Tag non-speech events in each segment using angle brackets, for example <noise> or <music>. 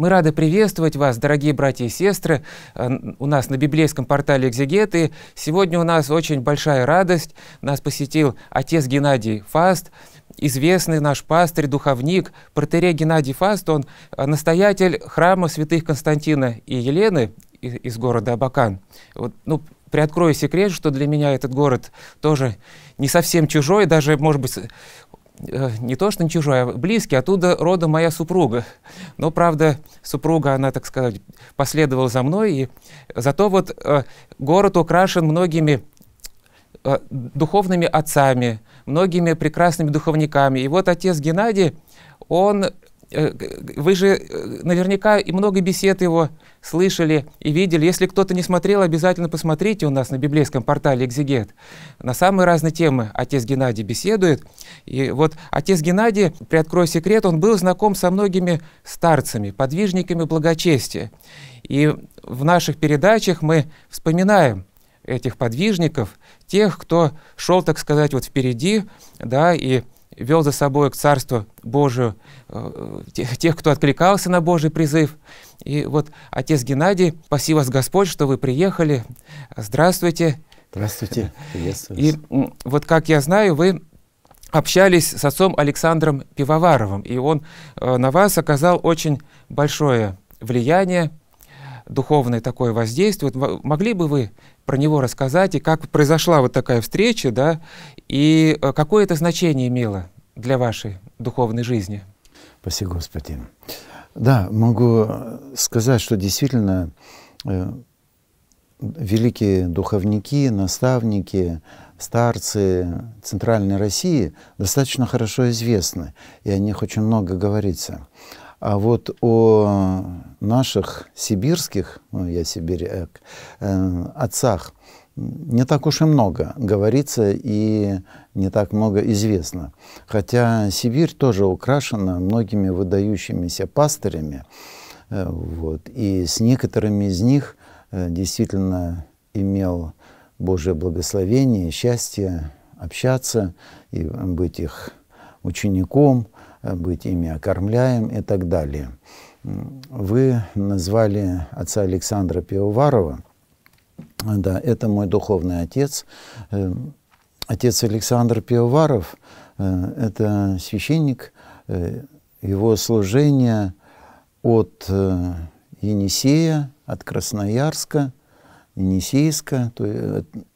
Мы рады приветствовать вас, дорогие братья и сестры, э, у нас на библейском портале «Экзегеты». Сегодня у нас очень большая радость. Нас посетил отец Геннадий Фаст, известный наш пастырь, духовник, протерей Геннадий Фаст. Он э, настоятель храма святых Константина и Елены из города Абакан. Вот, ну, приоткрою секрет, что для меня этот город тоже не совсем чужой, даже, может быть, не то что не чужой, а близкий, оттуда рода моя супруга. Но, правда, супруга, она, так сказать, последовала за мной, и зато вот э, город украшен многими э, духовными отцами, многими прекрасными духовниками. И вот отец Геннадий, он Э, вы же э, наверняка и много бесед его слышали и видели. Если кто-то не смотрел, обязательно посмотрите у нас на библейском портале «Экзегет». На самые разные темы отец Геннадий беседует. И вот отец Геннадий, приоткрою секрет, он был знаком со многими старцами, подвижниками благочестия. И в наших передачах мы вспоминаем этих подвижников, тех, кто шел, так сказать, вот впереди, да, и вел за собой к Царству Божию э, тех, тех, кто откликался на Божий призыв. И вот отец Геннадий, спаси вас Господь, что вы приехали. Здравствуйте. Здравствуйте. Приветствую. И вот как я знаю, вы общались с отцом Александром Пивоваровым, и он э, на вас оказал очень большое влияние, духовное такое воздействие. Вот могли бы вы про него рассказать, и как произошла вот такая встреча, да, и э, какое это значение имело для вашей духовной жизни? Спасибо, Господи. Да, могу сказать, что действительно э, великие духовники, наставники, старцы Центральной России достаточно хорошо известны, и о них очень много говорится. А вот о наших сибирских, ну, я сибиряк, э, отцах не так уж и много говорится и не так много известно. Хотя Сибирь тоже украшена многими выдающимися пастырями, э, вот, и с некоторыми из них э, действительно имел Божье благословение, счастье общаться и быть их учеником – быть ими окормляем и так далее. Вы назвали отца Александра Пивоварова. Да, это мой духовный отец. Э, отец Александр Пивоваров э, – это священник, э, его служение от Енисея, от Красноярска, Енисейска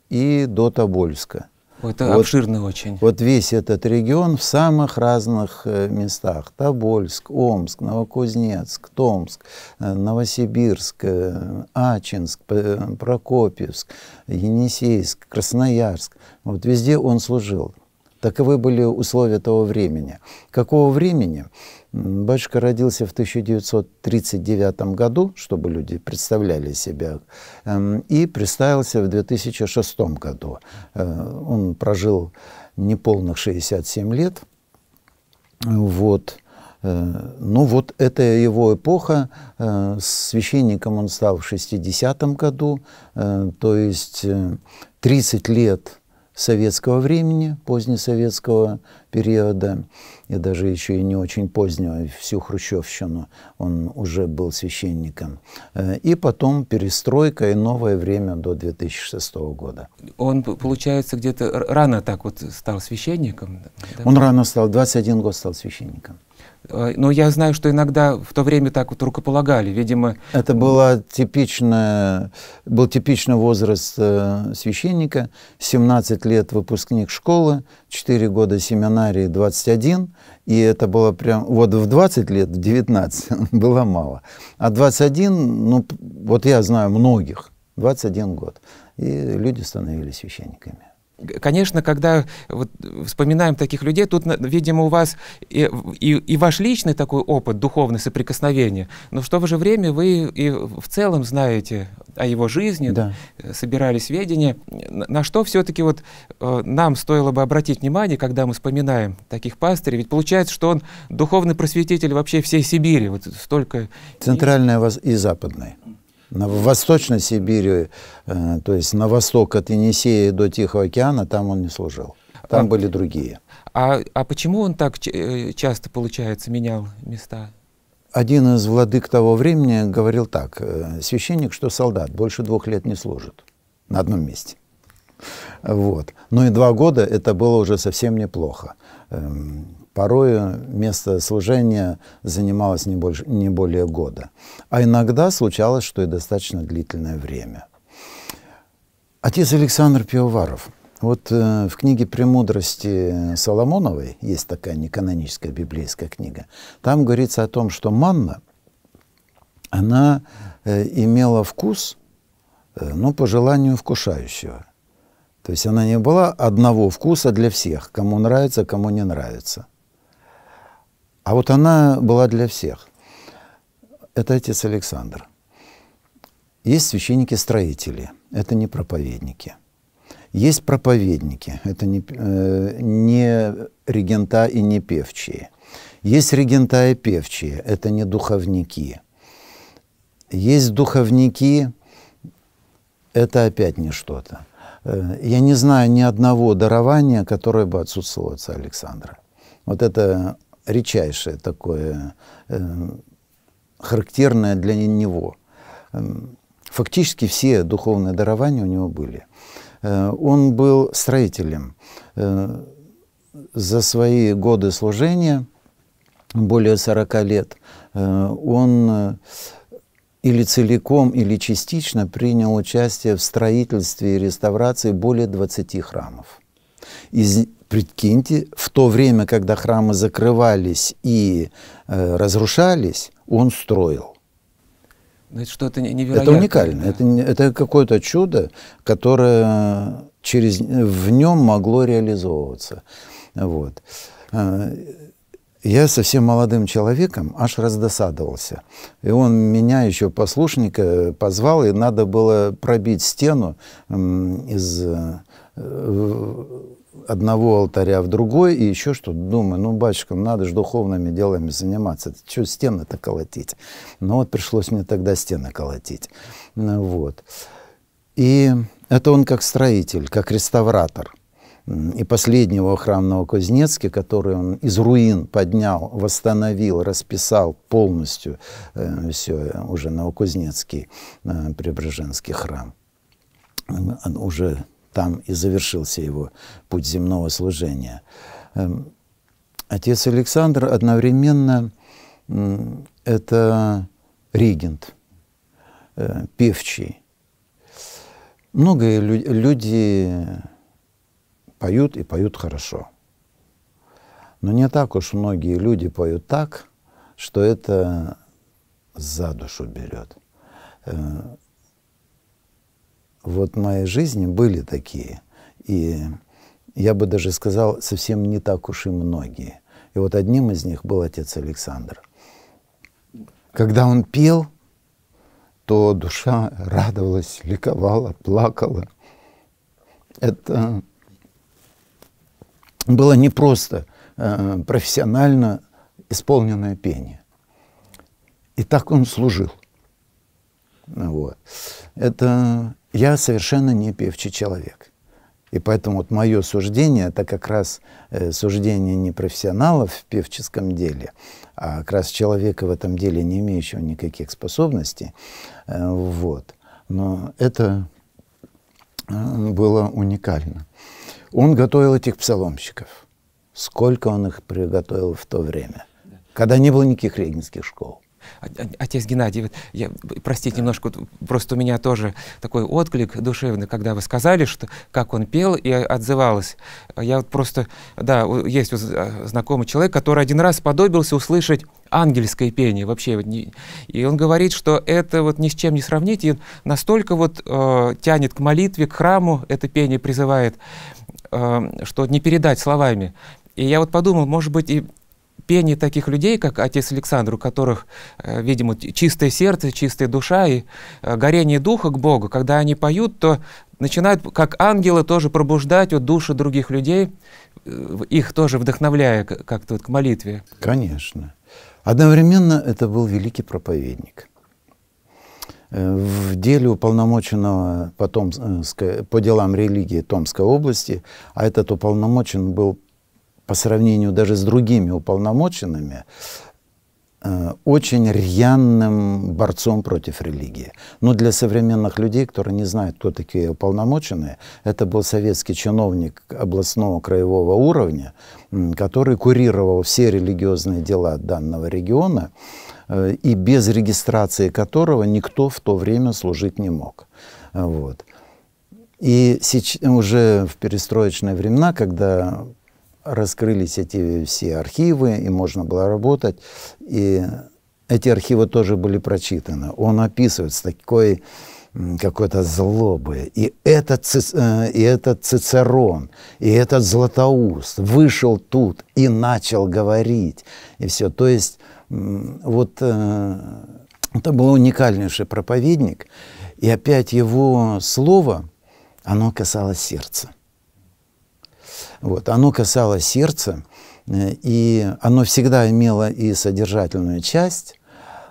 и до Тобольска – это вот, обширный очень. Вот весь этот регион в самых разных э, местах. Тобольск, Омск, Новокузнецк, Томск, э, Новосибирск, э, Ачинск, Прокопьевск, Енисейск, Красноярск. Вот везде он служил. Таковы были условия того времени. Какого времени? Батюшка родился в 1939 году, чтобы люди представляли себя, эм, и представился в 2006 году. Э, он прожил неполных 67 лет. Вот. Э, ну вот это его эпоха. Э, священником он стал в 60 году, то есть 30 лет советского времени, позднесоветского периода, и даже еще и не очень позднего, всю хрущевщину он уже был священником. Э, и потом перестройка и новое время до 2006 года. Он, получается, где-то рано так вот стал священником? Да? Он рано стал, 21 год стал священником. Э, но я знаю, что иногда в то время так вот рукополагали, видимо. Это была типичная, был типичный возраст э, священника, 17 лет выпускник школы, 4 года семинарии, 21, и это было прям, вот в 20 лет, в 19 <laughs> было мало, а 21, ну, вот я знаю многих, 21 год, и люди становились священниками. Конечно, когда вот вспоминаем таких людей, тут, видимо, у вас и, и, и ваш личный такой опыт, духовное соприкосновение, но в то же время вы и в целом знаете о его жизни, да. собирали сведения. На что все-таки вот э, нам стоило бы обратить внимание, когда мы вспоминаем таких пастырей? Ведь получается, что он духовный просветитель вообще всей Сибири. Вот столько... Центральная и западная на Восточной Сибири, э, то есть на восток от Енисея до Тихого океана, там он не служил. Там а, были другие. А, а почему он так э, часто, получается, менял места? один из владык того времени говорил так, священник, что солдат, больше двух лет не служит на одном месте. Вот. Ну и два года это было уже совсем неплохо. Порой место служения занималось не, больше, не более года. А иногда случалось, что и достаточно длительное время. Отец Александр Пивоваров. Вот э, в книге «Премудрости Соломоновой» есть такая неканоническая библейская книга. Там говорится о том, что манна, она э, имела вкус, э, ну, по желанию вкушающего. То есть она не была одного вкуса для всех, кому нравится, кому не нравится. А вот она была для всех. Это отец Александр. Есть священники-строители, это не проповедники. Есть проповедники, это не, э, не регента и не певчие. Есть регента и певчие, это не духовники. Есть духовники, это опять не что-то. Э, я не знаю ни одного дарования, которое бы отсутствовало отца Александра. Вот это редчайшее такое, э, характерное для него. Эм, фактически все духовные дарования у него были. Э, он был строителем. За свои годы служения, более 40 лет, он или целиком, или частично принял участие в строительстве и реставрации более 20 храмов. Из, прикиньте, в то время, когда храмы закрывались и э, разрушались, он строил. Ну, это что-то невероятное. Это уникально. Да. Это, это какое-то чудо, которое через, в нем могло реализовываться. Вот. Э, я совсем молодым человеком аж раздосадовался. И он меня еще послушника позвал, и надо было пробить стену из э, одного алтаря в другой, и еще что-то. Думаю, ну, батюшка, надо же духовными делами заниматься. Что стены-то колотить? Ну, вот пришлось мне тогда стены колотить. Ну, вот. И это он как строитель, как реставратор – и последнего храм Новокузнецке, который он из руин поднял, восстановил, расписал полностью э, все, уже Новокузнецкий э, Преображенский храм. Он уже там и завершился его путь земного служения. Э, отец Александр одновременно э, это регент, э, певчий. Многие лю люди поют и поют хорошо. Но не так уж многие люди поют так, что это за душу берет. Вот в моей жизни были такие. И я бы даже сказал, совсем не так уж и многие. И вот одним из них был отец Александр. Когда он пел, то душа радовалась, ликовала, плакала. Это было не просто э, профессионально исполненное пение. И так он служил. Вот. Это я совершенно не певчий человек. И поэтому вот мое суждение, это как раз э, суждение не профессионалов в певческом деле, а как раз человека в этом деле, не имеющего никаких способностей. Э, вот. Но это э, было уникально. Он готовил этих псаломщиков. Сколько он их приготовил в то время, когда не было никаких регенских школ. Отец Геннадий, вот я, простите немножко, просто у меня тоже такой отклик душевный, когда вы сказали, что как он пел и отзывалось. Я вот просто, да, есть а, знакомый человек, который один раз подобился услышать ангельское пение вообще. И он говорит, что это вот ни с чем не сравнить, и настолько вот э, тянет к молитве, к храму, это пение призывает. Эм, что не передать словами. И я вот подумал, может быть, и пение таких людей, как отец Александр, у которых, э, видимо, чистое сердце, чистая душа и э, горение духа к Богу, когда они поют, то начинают, как ангелы, тоже пробуждать вот души других людей, э, их тоже вдохновляя как-то вот к молитве. Конечно. Одновременно это был великий проповедник – в деле уполномоченного по, Томской, по делам религии Томской области, а этот уполномочен был по сравнению даже с другими уполномоченными э, очень рьяным борцом против религии. Но для современных людей, которые не знают, кто такие уполномоченные, это был советский чиновник областного краевого уровня, который курировал все религиозные дела данного региона, э, и без регистрации которого никто в то время служить не мог. Вот. И уже в перестроечные времена, когда раскрылись эти все архивы, и можно было работать. И эти архивы тоже были прочитаны. Он описывает с такой какой-то злобы. И этот, э, и этот Цицерон, и этот Златоуст вышел тут и начал говорить. И все. То есть вот э, это был уникальнейший проповедник. И опять его слово, оно касалось сердца. Вот. Оно касалось сердца, э, и оно всегда имело и содержательную часть,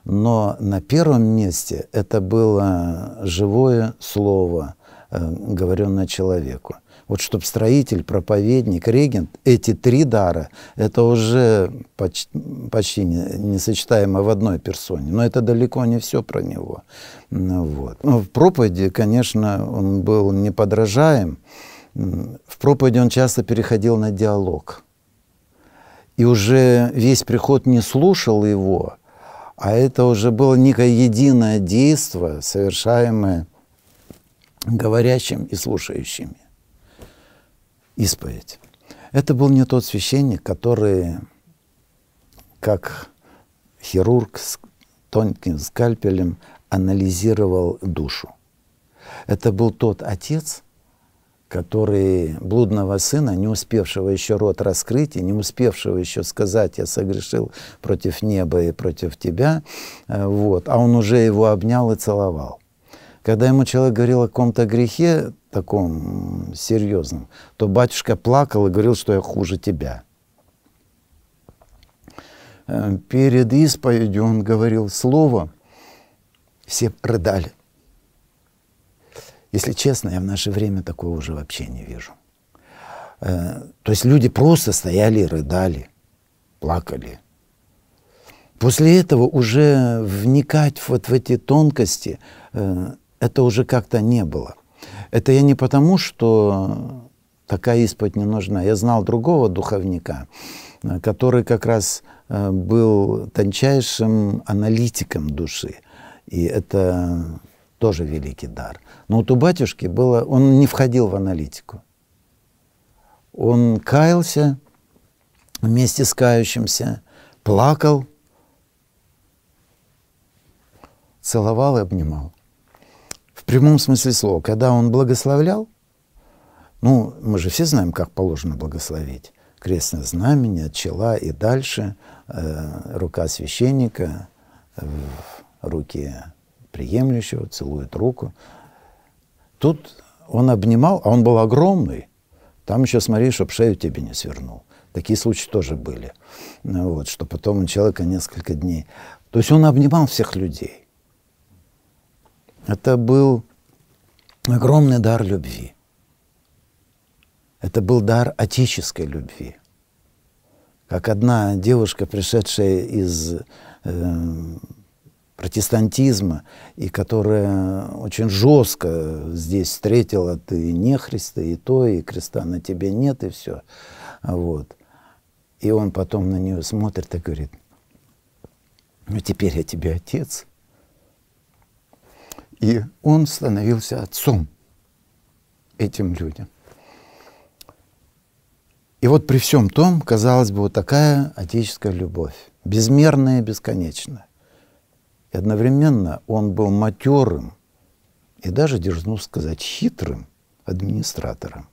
но на первом месте это было живое слово, э, говоренное человеку. Вот чтобы строитель, проповедник, регент, эти три дара, это уже почти, почти несочетаемо в одной персоне. Но это далеко не все про него. Ну вот. Ну, в проповеди, конечно, он был неподражаем, в проповеди он часто переходил на диалог. И уже весь приход не слушал его, а это уже было некое единое действие, совершаемое говорящим и слушающими. Исповедь. Это был не тот священник, который, как хирург с тонким скальпелем, анализировал душу. Это был тот отец, который блудного сына, не успевшего еще рот раскрыть и не успевшего еще сказать, я согрешил против неба и против тебя, э, вот, а он уже его обнял и целовал. Когда ему человек говорил о каком-то грехе, таком серьезном, то батюшка плакал и говорил, что я хуже тебя. Э, перед исповедью он говорил слово, все рыдали. Если честно, я в наше время такого уже вообще не вижу. Э, то есть люди просто стояли рыдали, плакали. После этого уже вникать вот в эти тонкости, э, это уже как-то не было. Это я не потому, что такая исповедь не нужна. Я знал другого духовника, э, который как раз был тончайшим аналитиком души. И это тоже великий дар. Но вот у батюшки было, он не входил в аналитику. Он каялся вместе с кающимся, плакал, целовал и обнимал. В прямом смысле слова, когда он благословлял, ну, мы же все знаем, как положено благословить. Крестное знамение, чела и дальше, э, рука священника, э, руки приемлющего, целует руку. Тут он обнимал, а он был огромный. Там еще смотри, чтобы шею тебе не свернул. Такие случаи тоже были. Ну вот, что потом у человека несколько дней. То есть он обнимал всех людей. Это был огромный дар любви. Это был дар отеческой любви. Как одна девушка, пришедшая из э, протестантизма, и которая очень жестко здесь встретила ты не Христа, и то, и креста на тебе нет, и все. Вот. И он потом на нее смотрит и говорит, ну теперь я тебе отец. И он становился отцом этим людям. И вот при всем том, казалось бы, вот такая отеческая любовь, безмерная и бесконечная. И одновременно он был матерым и даже, дерзну сказать, хитрым администратором.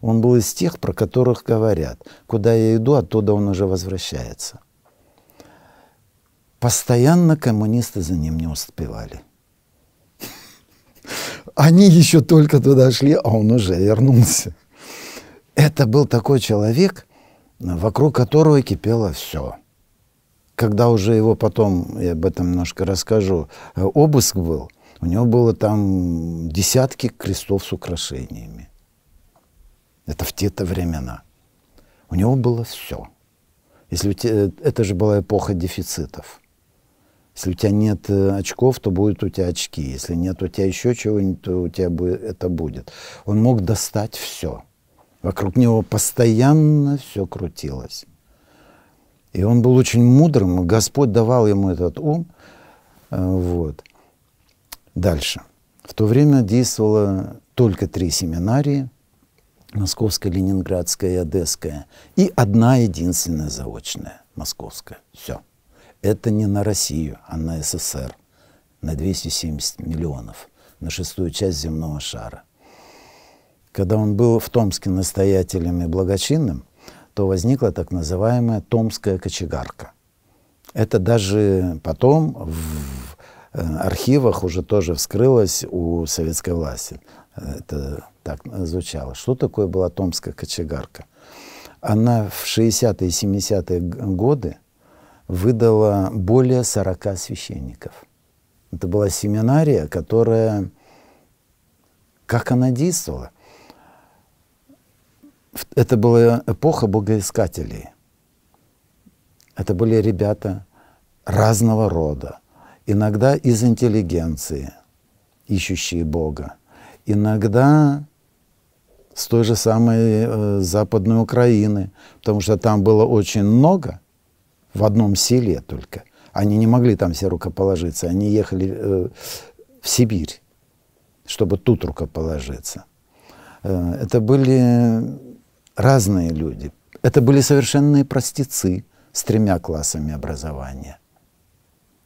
Он был из тех, про которых говорят, куда я иду, оттуда он уже возвращается. Постоянно коммунисты за ним не успевали. <laughs> Они еще только туда шли, а он уже вернулся. Это был такой человек, вокруг которого кипело все когда уже его потом, я об этом немножко расскажу, э, обыск был, у него было там десятки крестов с украшениями. Это в те-то времена. У него было все. Если те, это же была эпоха дефицитов. Если у тебя нет э, очков, то будет у тебя очки. Если нет у тебя еще чего-нибудь, то у тебя это будет. Он мог достать все. Вокруг него постоянно все крутилось. И он был очень мудрым, Господь давал ему этот ум. Э, вот. Дальше. В то время действовало только три семинарии, Московская, Ленинградская и Одесская, и одна единственная заочная, Московская. Все. Это не на Россию, а на СССР, на 270 миллионов, на шестую часть земного шара. Когда он был в Томске настоятелем и благочинным, то возникла так называемая Томская кочегарка. Это даже потом в э, архивах уже тоже вскрылось у советской власти. Это так звучало. Что такое была Томская кочегарка? Она в 60-е и 70-е годы выдала более 40 священников. Это была семинария, которая... Как она действовала? Это была эпоха богоискателей. Это были ребята разного рода. Иногда из интеллигенции, ищущие Бога. Иногда с той же самой э, Западной Украины, потому что там было очень много, в одном селе только. Они не могли там все рукоположиться, они ехали э, в Сибирь, чтобы тут рукоположиться. Э, это были разные люди. Это были совершенные простецы с тремя классами образования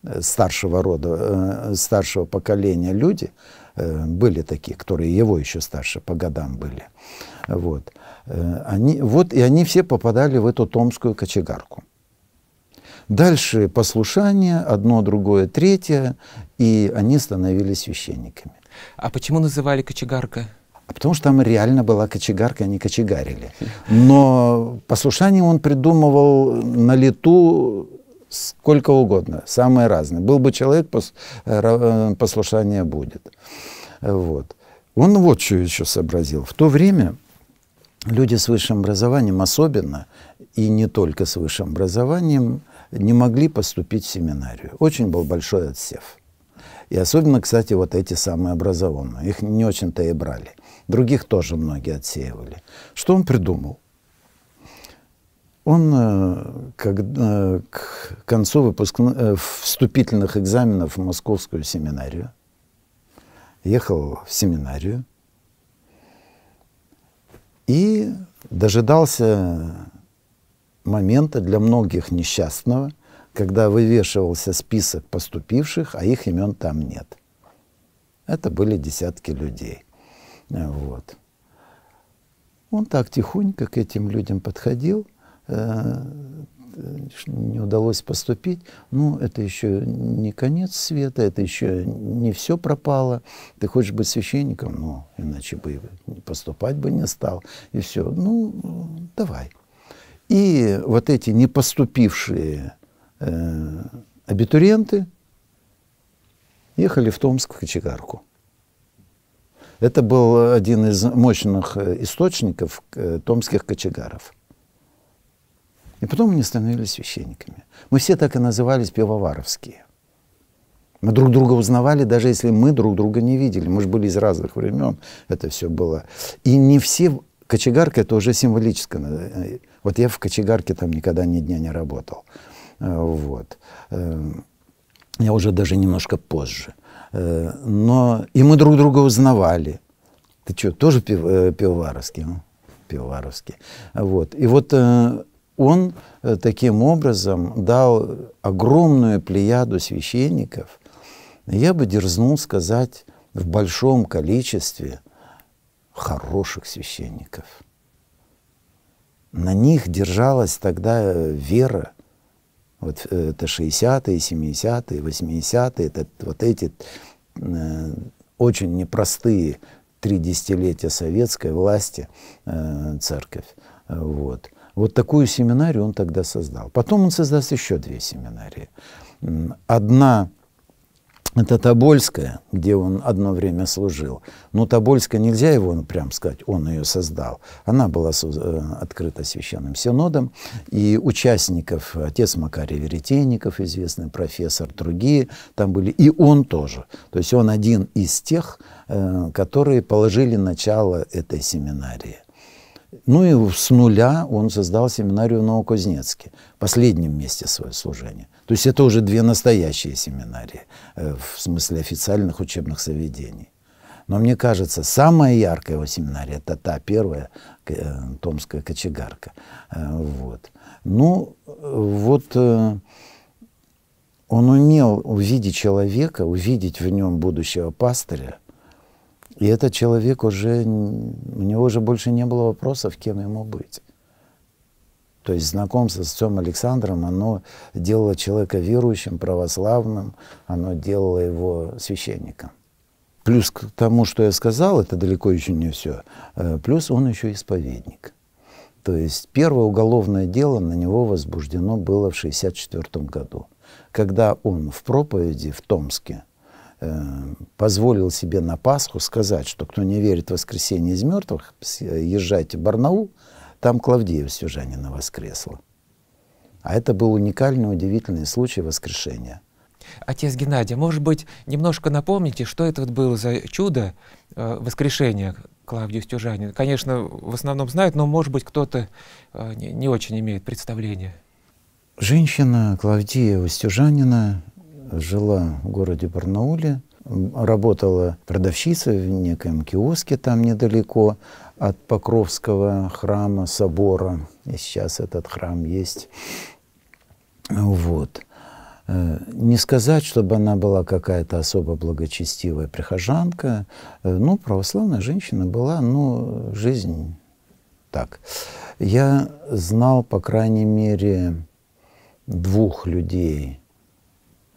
э, старшего рода, э, старшего поколения люди э, были такие, которые его еще старше по годам были. Вот. Они, вот, и они все попадали в эту томскую кочегарку. Дальше послушание, одно, другое, третье, и они становились священниками. А почему называли кочегарка? А потому что там реально была кочегарка, они кочегарили. Но послушание он придумывал на лету сколько угодно, самое разное. Был бы человек, э, послушание будет. Вот. Он вот что еще сообразил. В то время люди с высшим образованием особенно, и не только с высшим образованием, не могли поступить в семинарию. Очень был большой отсев. И особенно, кстати, вот эти самые образованные. Их не очень-то и брали. Других тоже многие отсеивали. Что он придумал? Он э, как, э, к концу выпускных, э, вступительных экзаменов в московскую семинарию ехал в семинарию и дожидался момента для многих несчастного, когда вывешивался список поступивших, а их имен там нет. Это были десятки людей. Вот. Он так тихонько к этим людям подходил, э, не удалось поступить. Ну, это еще не конец света, это еще не все пропало. Ты хочешь быть священником? Ну, иначе бы поступать бы не стал. И все. Ну, давай. И вот эти не поступившие э, абитуриенты ехали в Томск в кочегарку. Это был один из мощных э, источников э, томских кочегаров. И потом они становились священниками. Мы все так и назывались пивоваровские. Мы друг друга узнавали, даже если мы друг друга не видели. Мы же были из разных времен, это все было. И не все... Кочегарка — это уже символическое. Э, вот я в кочегарке там никогда ни дня не работал. Вот. Я уже даже немножко позже. Э, но и мы друг друга узнавали. Ты что, тоже пив, э, пивоваровский? Ну, пивоваровский. Вот. И вот э, он таким образом дал огромную плеяду священников, я бы дерзнул сказать, в большом количестве хороших священников. На них держалась тогда вера вот э, это 60-е, 70-е, 80-е, это вот эти э, очень непростые три десятилетия советской власти э, церковь. Вот. вот такую семинарию он тогда создал. Потом он создаст еще две семинарии. Одна это Тобольская, где он одно время служил. Но Тобольская нельзя его ну, прям сказать, он ее создал. Она была э, открыта священным синодом, и участников, отец Макарий Веретенников, известный профессор, другие там были, и он тоже. То есть он один из тех, э, которые положили начало этой семинарии. Ну и с нуля он создал семинарию в Новокузнецке, последнем месте своего служения. То есть это уже две настоящие семинарии, э, в смысле официальных учебных заведений. Но мне кажется, самая яркая его семинария – это та первая, э, Томская кочегарка. Э, вот. Ну, вот он умел увидеть человека, увидеть в нем будущего пастыря – и этот человек уже, у него уже больше не было вопросов, кем ему быть. То есть знакомство с отцом Александром, оно делало человека верующим, православным, оно делало его священником. Плюс к тому, что я сказал, это далеко еще не все, э, плюс он еще исповедник. То есть первое уголовное дело на него возбуждено было в 1964 году, когда он в проповеди в Томске – Э, позволил себе на Пасху сказать, что кто не верит в воскресение из мертвых, езжайте в Барнаул, там Клавдия Сюжанина воскресла. А это был уникальный, удивительный случай воскрешения. Отец Геннадий, может быть, немножко напомните, что это было за чудо э, воскрешения Клавдии Стюжанина? Конечно, в основном знают, но, может быть, кто-то э, не, не очень имеет представления. Женщина Клавдия Устюжанина жила в городе Барнауле, работала продавщицей в некоем киоске там недалеко от Покровского храма, собора. И сейчас этот храм есть. Вот. Э, не сказать, чтобы она была какая-то особо благочестивая прихожанка. Э, ну, православная женщина была, но жизнь так. Я знал, по крайней мере, двух людей,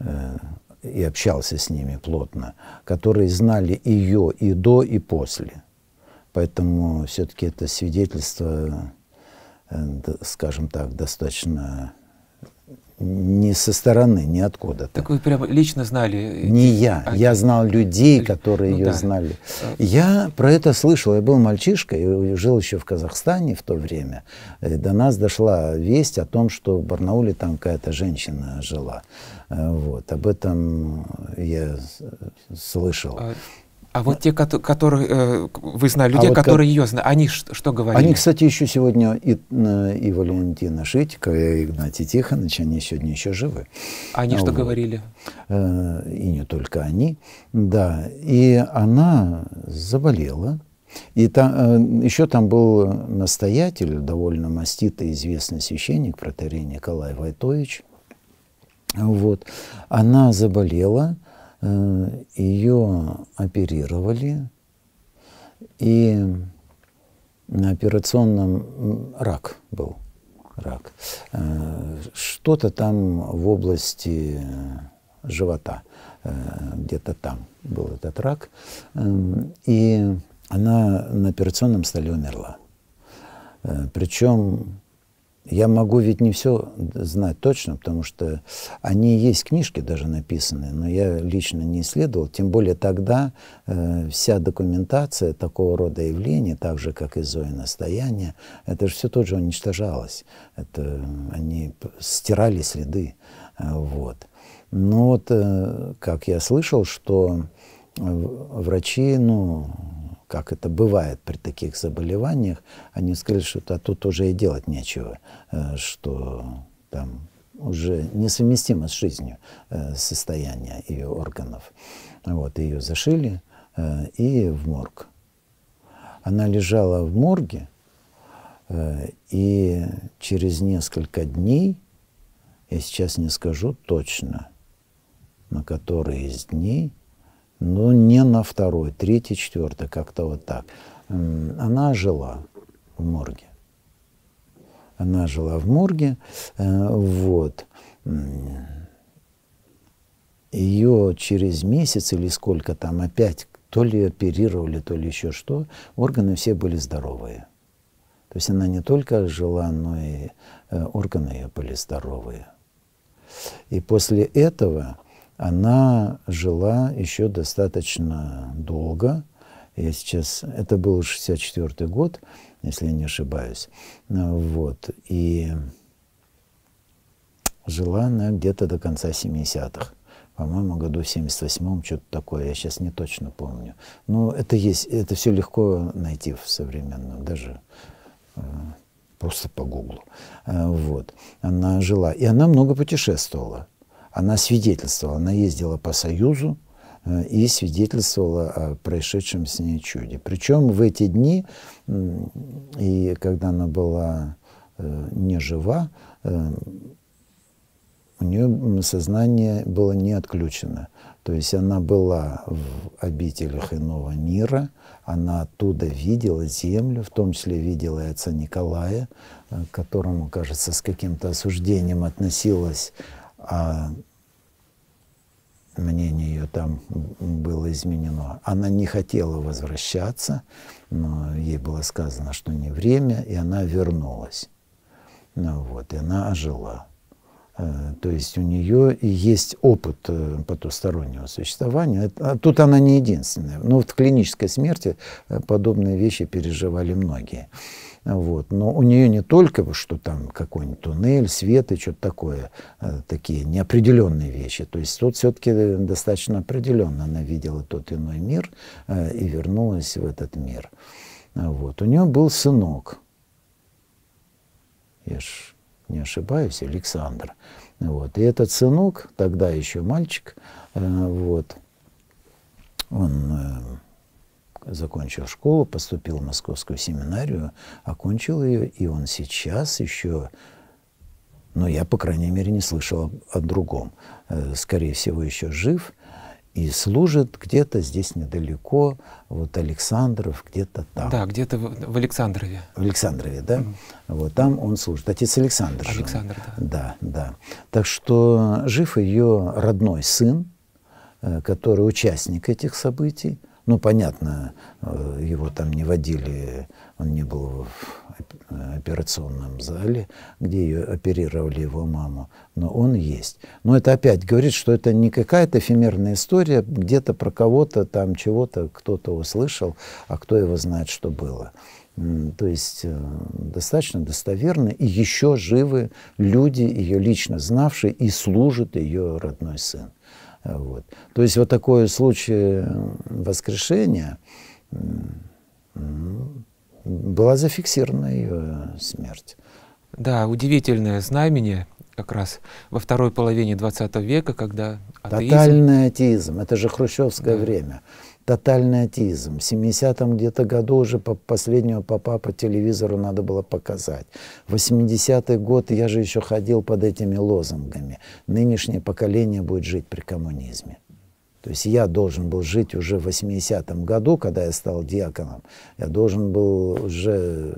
Э, и общался с ними плотно, которые знали ее и до, и после. Поэтому все-таки это свидетельство, э, скажем так, достаточно не со стороны, не откуда-то. Так вы прямо лично знали? Не я. А, я знал людей, которые ну, ее да. знали. Я про это слышал. Я был мальчишкой, и жил еще в Казахстане в то время. До нас дошла весть о том, что в Барнауле там какая-то женщина жила. Э, вот. Об этом я слышал. А а вот те, которые э, вы знали, людей, а вот которые как... ее знали, они что говорили? Они, кстати, еще сегодня и, э, и Валентина Шитикова, и Игнатий Тихонович, они сегодня еще живы. Они вот. что говорили? Э, и не только они, да. И она заболела. И там, еще там был настоятель, довольно маститый, известный священник, протерей Николай Войтович. Вот. Она заболела, ее оперировали, и на операционном рак был. Рак. Э, что-то там в области живота, э, где-то там был этот рак. И она на операционном столе умерла. Причем я могу ведь не все знать точно, потому что они есть книжки даже написанные, но я лично не исследовал. Тем более тогда э, вся документация такого рода явлений, так же как и Зои настояние, это же все тоже уничтожалось. Это они стирали следы. Э, вот. Но вот, э, как я слышал, что э, врачи, ну, как это бывает при таких заболеваниях, они сказали, что а тут уже и делать нечего, э, что там уже несовместимо с жизнью э, состояние ее органов. Вот, ее зашили э, и в морг. Она лежала в морге, и через несколько дней, я сейчас не скажу точно, на которые из дней, но не на второй, третий, четвертый, как-то вот так. Она жила в морге. Она жила в морге, э, вот. Ее через месяц или сколько там опять то ли оперировали, то ли еще что, органы все были здоровые. То есть она не только жила, но и э, органы ее были здоровые. И после этого она жила еще достаточно долго. Я сейчас, это был 64 год, если я не ошибаюсь. Вот. И жила она где-то до конца 70-х. По-моему, году в 78-м, что-то такое, я сейчас не точно помню. Но это есть, это все легко найти в современном, даже э, просто по гуглу. Э, вот. Она жила, и она много путешествовала. Она свидетельствовала, она ездила по Союзу, э, и свидетельствовала о происшедшем с ней чуде. Причем в эти дни, и когда она была э, не жива, у нее сознание было не отключено. То есть она была в обителях иного мира, она оттуда видела землю, в том числе видела и отца Николая, э, к которому, кажется, с каким-то осуждением относилась, а мнение ее там было изменено. Она не хотела возвращаться, но ей было сказано, что не время, и она вернулась. Ну, вот, и она ожила. Э, то есть у нее есть опыт э, потустороннего существования. А тут она не единственная. Но в клинической смерти э, подобные вещи переживали многие. Вот. Но у нее не только, что там какой-нибудь туннель, свет и что-то такое, такие неопределенные вещи. То есть тут все-таки достаточно определенно она видела тот иной мир и вернулась в этот мир. Вот. У нее был сынок. Я ж не ошибаюсь, Александр. Вот. И этот сынок, тогда еще мальчик, э, вот, он э, закончил школу, поступил в Московскую семинарию, окончил ее, и он сейчас еще, но я, по крайней мере, не слышал о, о другом, э, скорее всего, еще жив, и служит где-то здесь недалеко, вот Александров, где-то там. Да, где-то в, в Александрове. В Александрове, да? Mm. Вот там он служит. Отец Александр. Александр, да. Да, да. Так что жив ее родной сын, э, который участник этих событий. Ну, понятно, э, его там не водили, он не был в операционном зале, где ее оперировали его маму, но он есть. Но это опять говорит, что это не какая-то эфемерная история, где-то про кого-то там чего-то кто-то услышал, а кто его знает, что было. То есть э, достаточно достоверно, и еще живы люди, ее лично знавшие, и служит ее родной сын. Вот. То есть вот такой случай воскрешения была зафиксирована ее смерть. Да, удивительное знамение как раз во второй половине 20 века, когда атеизм... Тотальный атеизм, это же хрущевское да. время тотальный атеизм. В 70-м где-то году уже по последнего папа по телевизору надо было показать. В 80-й год я же еще ходил под этими лозунгами. Нынешнее поколение будет жить при коммунизме. То есть я должен был жить уже в 80-м году, когда я стал диаконом. Я должен был уже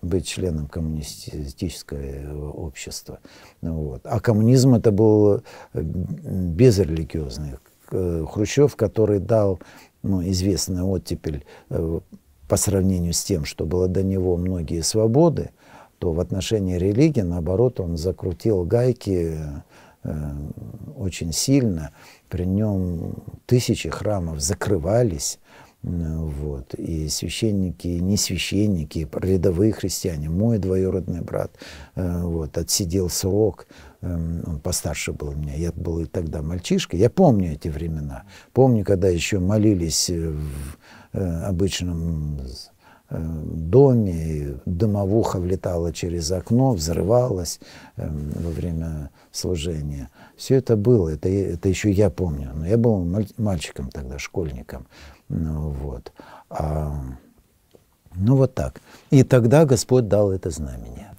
быть членом коммунистического общества. Вот. А коммунизм это был безрелигиозный Э, Хрущев, который дал ну, известную оттепель э, по сравнению с тем, что было до него многие свободы, то в отношении религии, наоборот, он закрутил гайки э, очень сильно. При нем тысячи храмов закрывались, вот. И священники, и не священники, рядовые христиане, мой двоюродный брат, вот, отсидел срок, он постарше был у меня, я был и тогда мальчишка, я помню эти времена. Помню, когда еще молились в э, обычном э, доме, дымовуха влетала через окно, взрывалась эм, во время служения. Все это было, это, это еще я помню. Но я был мальчиком тогда, школьником. Ну, вот. А, ну вот так. И тогда Господь дал это знамение.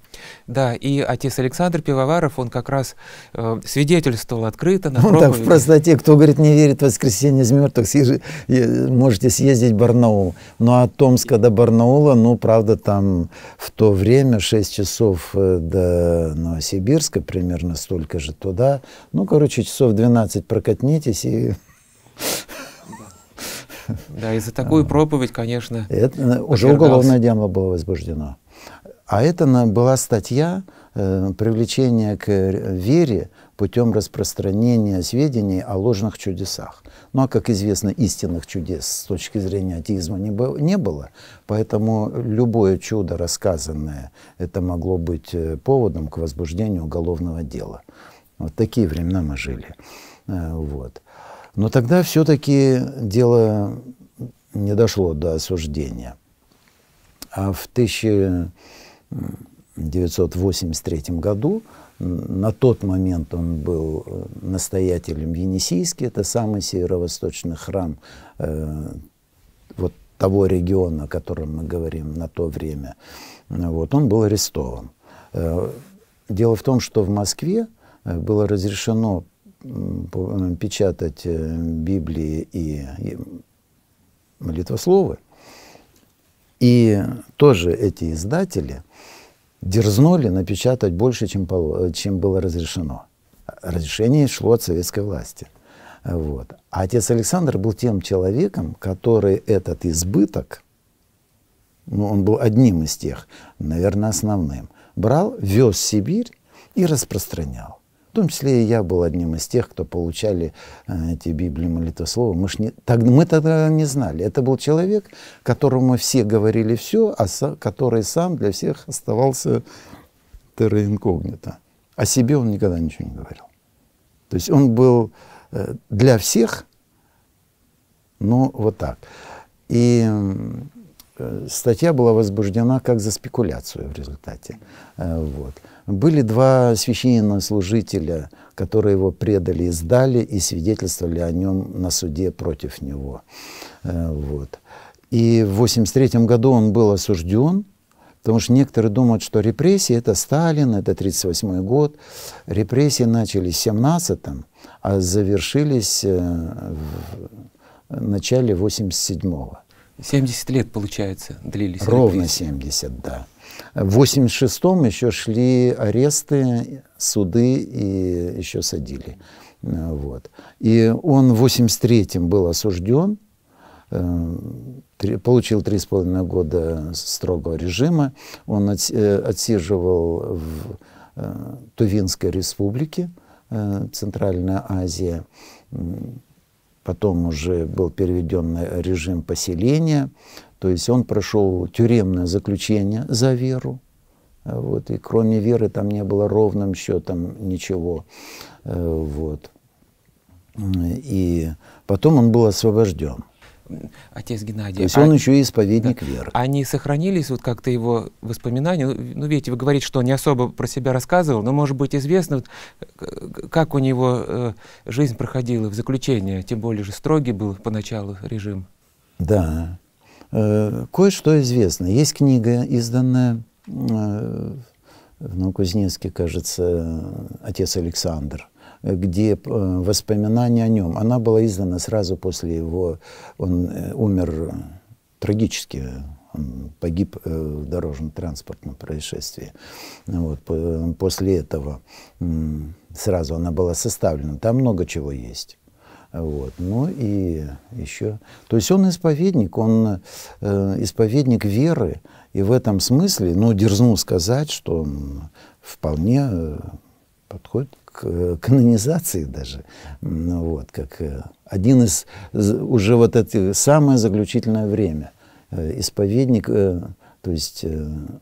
Да, и отец Александр Пивоваров, он как раз э, свидетельствовал открыто на ну, так, в простоте, кто говорит, не верит в воскресенье из мертвых, съезжи, можете съездить в Барнаул. А от Томска до Барнаула, ну, правда, там в то время 6 часов э, до Новосибирска, примерно столько же туда. Ну, короче, часов 12 прокатнитесь и... Да, и за такую проповедь, конечно. Это, уже уголовное дело было возбуждено. А это была статья э, привлечения к вере путем распространения сведений о ложных чудесах. Ну а, как известно, истинных чудес с точки зрения атеизма не, не было, поэтому любое чудо, рассказанное, это могло быть э, поводом к возбуждению уголовного дела. Вот такие времена мы жили. Э, вот. Но тогда все-таки дело не дошло до осуждения. А в 1983 году на тот момент он был э, настоятелем Енисейский, это самый северо-восточный храм э, вот того региона, о котором мы говорим на то время. Вот, он был арестован. Э, дело в том, что в Москве э, было разрешено печатать Библии и молитвословы. И тоже эти издатели дерзнули напечатать больше, чем, чем было разрешено. Разрешение шло от советской власти. Вот. А отец Александр был тем человеком, который этот избыток, ну, он был одним из тех, наверное, основным, брал, вез в Сибирь и распространял. В том числе и я был одним из тех, кто получали э, эти Библии молитвослова. Мы, так, мы тогда не знали. Это был человек, которому все говорили все, а со, который сам для всех оставался терра инкогнито. О себе он никогда ничего не говорил. То есть он был э, для всех, ну, вот так. И статья была возбуждена как за спекуляцию в результате. Э, вот. Были два священнослужителя, которые его предали и сдали, и свидетельствовали о нем на суде против него. Э, вот. И в 1983 году он был осужден, потому что некоторые думают, что репрессии — это Сталин, это 1938 год. Репрессии начались в 1917 а завершились э, в начале 87-го. 70 лет, получается, длились Ровно репрессии. 70, да. В 86-м еще шли аресты, суды и еще садили. Вот. И он в 83-м был осужден, э, получил три с половиной года строгого режима. Он э, отсиживал в э, Тувинской республике, Центральная Азия. Потом уже был переведен на режим поселения. То есть он прошел тюремное заключение за веру. Вот, и кроме веры там не было ровным счетом ничего. Э, вот. И потом он был освобожден. Отец Геннадий. То есть он а, еще и исповедник да, веры. Они сохранились, вот как-то его воспоминания? Ну, ну, видите, вы говорите, что он не особо про себя рассказывал, но, может быть, известно, вот, как у него э, жизнь проходила в заключении, тем более же строгий был поначалу режим. Да, Э, кое-что известно. Есть книга, изданная э, в Новокузнецке, кажется, отец Александр, где э, воспоминания о нем. Она была издана сразу после его, он умер трагически, он погиб в дорожно-транспортном происшествии. Вот, после этого сразу она была составлена. Там много чего есть. Вот. Ну и еще. То есть он исповедник, он э, исповедник веры. И в этом смысле, ну, дерзну сказать, что он вполне э, подходит к канонизации даже. Вот, как э, один из уже вот это самое заключительное время. Э, исповедник, э, то есть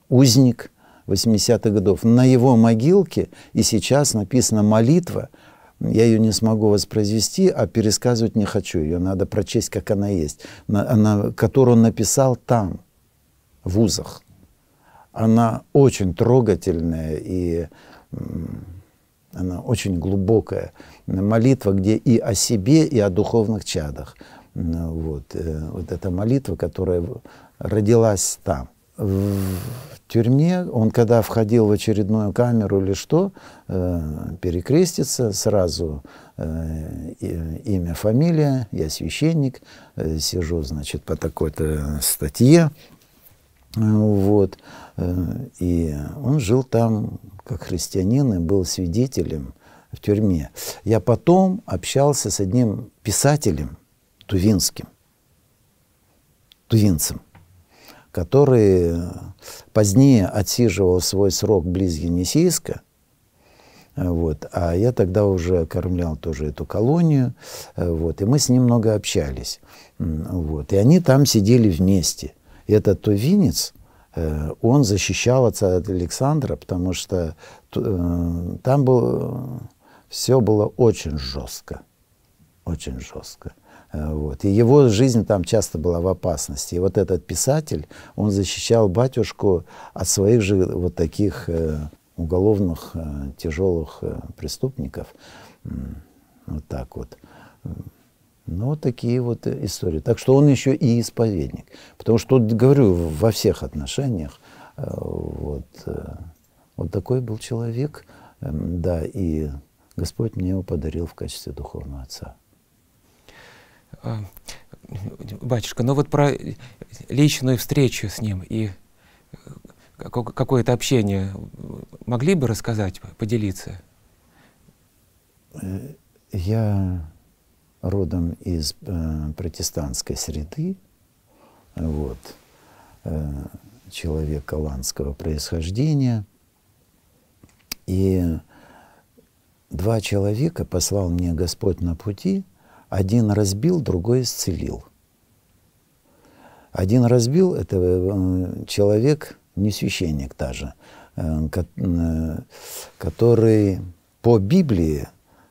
узник 80-х годов. На его могилке и сейчас написана молитва – я ее не смогу воспроизвести, а пересказывать не хочу. Ее надо прочесть, как она есть, она, которую он написал там, в вузах. Она очень трогательная и она очень глубокая. Молитва, где и о себе, и о духовных чадах. Вот, э, вот эта молитва, которая родилась там в тюрьме, он когда входил в очередную камеру или что, э, перекрестится, сразу э, имя, фамилия, я священник, сижу, значит, по такой-то статье, вот, и он жил там как христианин и был свидетелем в тюрьме. Я потом общался с одним писателем тувинским, тувинцем, который позднее отсиживал свой срок близ Енисейска, Вот. А я тогда уже кормлял тоже эту колонию, вот. и мы с ним много общались. Вот. И они там сидели вместе. И этот тувинец, он защищал отца от Александра, потому что там был, все было очень жестко. Очень жестко. Вот. И его жизнь там часто была в опасности. И вот этот писатель, он защищал батюшку от своих же вот таких э, уголовных э, тяжелых э, преступников. Вот так вот. Ну, такие вот истории. Так что он еще и исповедник. Потому что, говорю, во всех отношениях вот, вот такой был человек, эм, да, и Господь мне его подарил в качестве духовного отца. А, батюшка, ну вот про личную встречу с ним и э, какое-то общение могли бы рассказать, поделиться? Э, я родом из э, протестантской среды, вот, э, человек голландского происхождения, и два человека послал мне Господь на пути, один разбил, другой исцелил. Один разбил, это э, человек, не священник даже, э, э, который по Библии,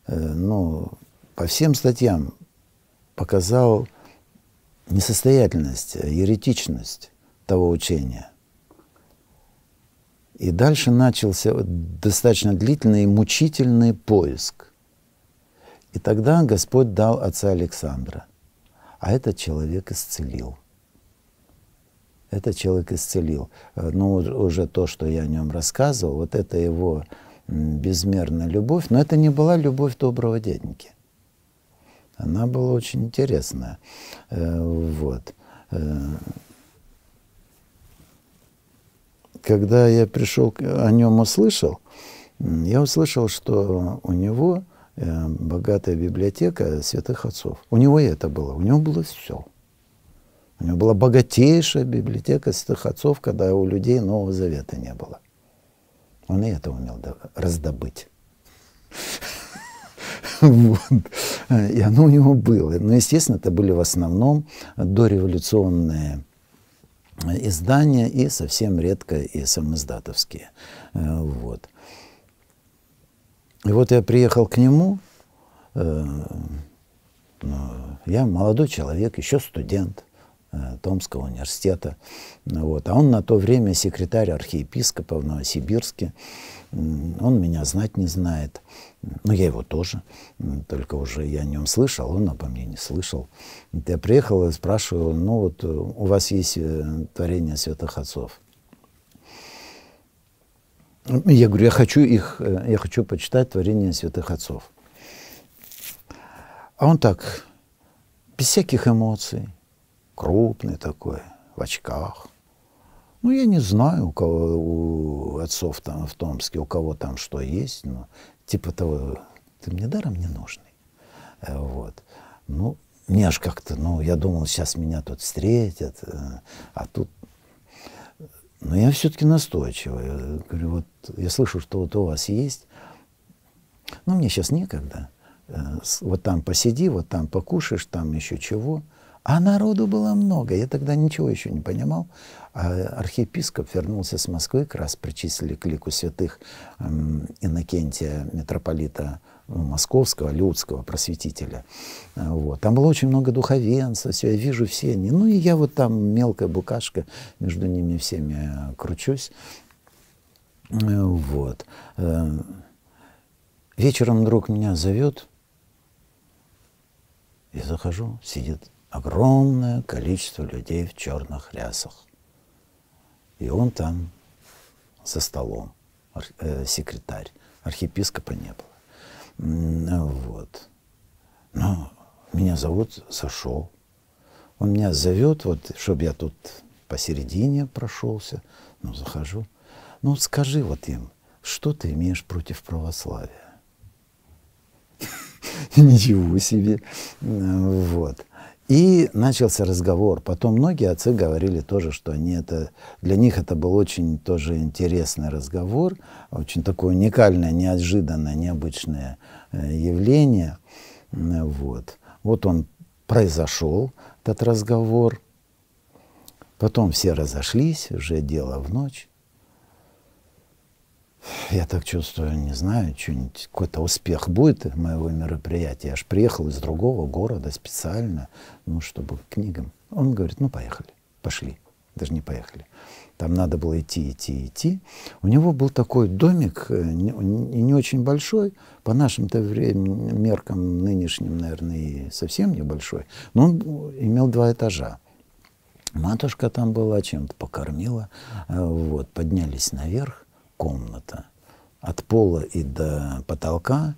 ну, по всем статьям показал несостоятельность, еретичность того учения. И дальше начался достаточно длительный и мучительный поиск. И тогда Господь дал отца Александра. А этот человек исцелил. Этот человек исцелил. Э, ну, уже то, что я о нем рассказывал, вот это его безмерная любовь, но это не была любовь доброго дяденьки. Она была очень интересная. Э, вот. Э, когда я пришел, о нем услышал, я услышал, что у него Э, богатая библиотека святых отцов. У него это было. У него было все. У него была богатейшая библиотека святых отцов, когда у людей Нового Завета не было. Он и это умел раздобыть. <laughs> Вот. И оно у него было. Но, естественно, это были в основном дореволюционные издания и совсем редко и самоиздатовские. Э, вот. И вот я приехал к нему, э, ну, я молодой человек, еще студент э, Томского университета, вот, а он на то время секретарь архиепископа в Новосибирске, он меня знать не знает, ну, я его тоже, только уже я о нем слышал, он обо мне не слышал. Я приехал и спрашиваю, ну вот у вас есть э, творение святых отцов? Я говорю, я хочу их, э, я хочу почитать творение святых отцов. А он так, без всяких эмоций, крупный такой, в очках. Ну, я не знаю, у кого, у отцов там в Томске, у кого там что есть, но типа того, ты мне даром не нужный. Э, вот. Ну, мне аж как-то, ну, я думал, сейчас меня тут встретят, э, а тут но я все-таки настойчивый. Я говорю, вот я слышу, что вот у вас есть. Но мне сейчас некогда. Э, вот там посиди, вот там покушаешь, там еще чего. А народу было много. Я тогда ничего еще не понимал. А архиепископ вернулся с Москвы, как раз причислили к лику святых Иннокентия, митрополита ну, московского, людского просветителя. А, вот. Там было очень много духовенства, все, я вижу все они. Ну и я вот там мелкая букашка, между ними всеми кручусь. Э, вот. Э, вечером друг меня зовет, и захожу, сидит огромное количество людей в черных рясах. И он там за столом, э, секретарь, архиепископа не было. Вот. Но меня зовут, зашел. Он меня зовет, вот, чтобы я тут посередине прошелся. Ну, захожу. Ну, скажи вот им, что ты имеешь против православия? <laughs> Ничего себе. Вот. И начался разговор. Потом многие отцы говорили тоже, что они это, для них это был очень тоже интересный разговор, очень такое уникальное, неожиданное, необычное э, явление. Вот. вот он произошел, этот разговор. Потом все разошлись, уже дело в ночь. Я так чувствую, не знаю, что-нибудь, какой-то успех будет моего мероприятия. Я же приехал из другого города специально, ну, чтобы к книгам. Он говорит, ну, поехали, пошли. Даже не поехали. Там надо было идти, идти, идти. У него был такой домик, э, не, не очень большой, по нашим-то меркам нынешним, наверное, и совсем небольшой, но он имел два этажа. Матушка там была, чем-то покормила. Э, вот, поднялись наверх комната. От пола и до потолка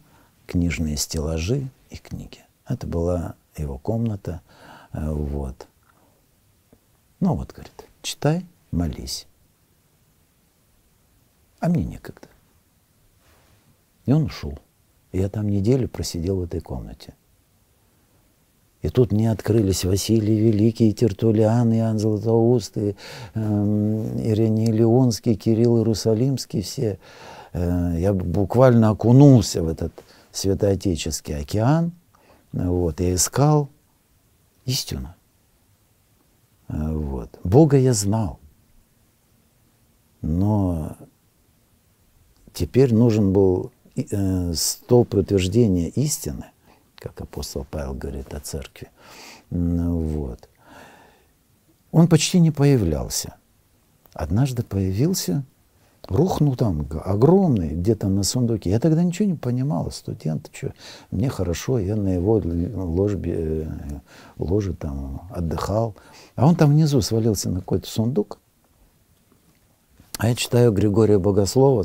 книжные стеллажи и книги. Это была его комната. Э, вот. Ну вот, говорит, читай, молись. А мне некогда. И он ушел. я там неделю просидел в этой комнате. И тут мне открылись Василий Великий, и Тертулиан, Иоанн Златоуст, и, э, Леонский, Кирилл Иерусалимский, все. Э, я буквально окунулся в этот святоотеческий океан, вот, я искал истину. Э, вот. Бога я знал, но теперь нужен был э, столб утверждения истины, как апостол Павел говорит о церкви. Вот. Он почти не появлялся. Однажды появился, рухнул там, огромный, где-то на сундуке. Я тогда ничего не понимал, студент, что, мне хорошо, я на его ложбе, э, ложе там отдыхал. А он там внизу свалился на какой-то сундук, а я читаю Григория Богослова,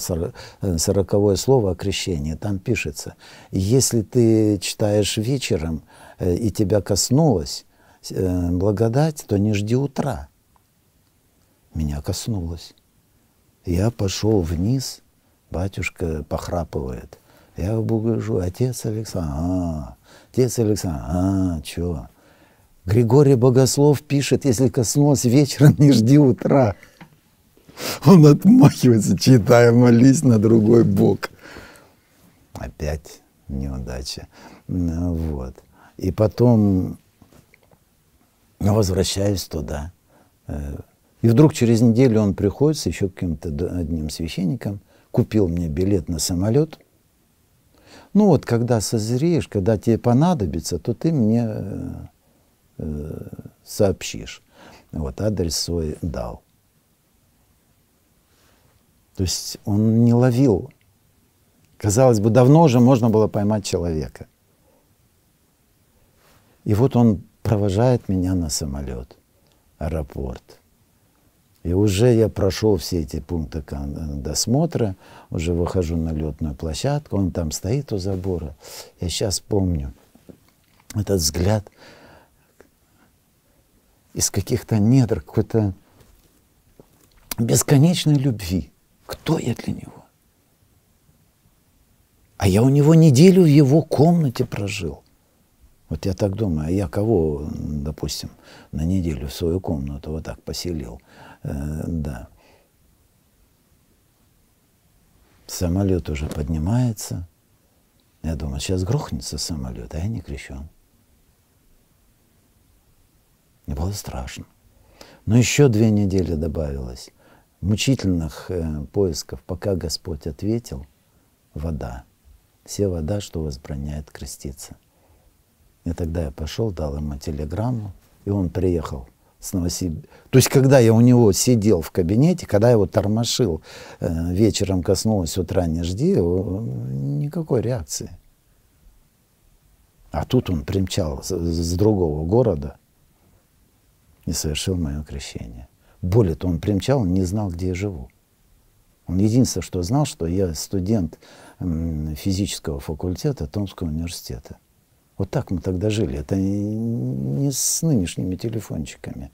э, сороковое слово о крещении. Там пишется, если ты читаешь вечером, э, и тебя коснулась э, благодать, то не жди утра. Меня коснулось. Я пошел вниз, батюшка похрапывает. Я гляжу, отец Александр, а, отец Александр, а, чё? Григорий Богослов пишет, если коснулась вечером, <laughs> не жди утра. Он отмахивается, читая, молись на другой бок. Опять неудача. Вот. И потом возвращаюсь туда. Э, и вдруг через неделю он приходит с еще каким-то одним священником, купил мне билет на самолет. Ну вот, когда созреешь, когда тебе понадобится, то ты мне э, э сообщишь. Вот адрес свой дал. То есть он не ловил. Казалось бы, давно уже можно было поймать человека. И вот он провожает меня на самолет, аэропорт. И уже я прошел все эти пункты досмотра, уже выхожу на летную площадку, он там стоит у забора. Я сейчас помню этот взгляд из каких-то недр, какой-то бесконечной любви. Кто я для него? А я у него неделю в его комнате прожил. Вот я так думаю, а я кого, допустим, на неделю в свою комнату вот так поселил? Э, да. Самолет уже поднимается. Я думаю, сейчас грохнется самолет, а я не крещен. Мне было страшно. Но еще две недели добавилось мучительных э, поисков, пока Господь ответил, вода. Все вода, что возбраняет креститься. И тогда я пошел, дал ему телеграмму, и он приехал с Новосибирска. То есть, когда я у него сидел в кабинете, когда я его тормошил, э, вечером коснулась, утра не жди, никакой реакции. А тут он примчал с, с другого города и совершил мое крещение. Более того, он примчал, он не знал, где я живу. Он единственное, что знал, что я студент физического факультета Томского университета. Вот так мы тогда жили. Это не с нынешними телефончиками.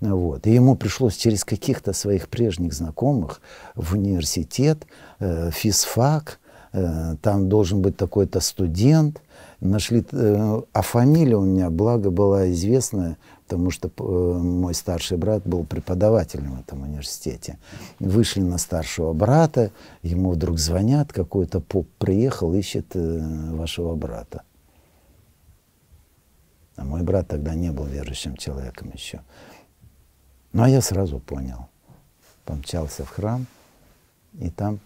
Вот. И ему пришлось через каких-то своих прежних знакомых в университет, э, физфак, э, там должен быть такой-то студент, нашли, э, а фамилия у меня, благо, была известная, потому что э, мой старший брат был преподавателем в этом университете. Вышли на старшего брата, ему вдруг звонят, какой-то поп приехал, ищет э, вашего брата. А мой брат тогда не был верующим человеком еще. Ну, а я сразу понял. Помчался в храм, и там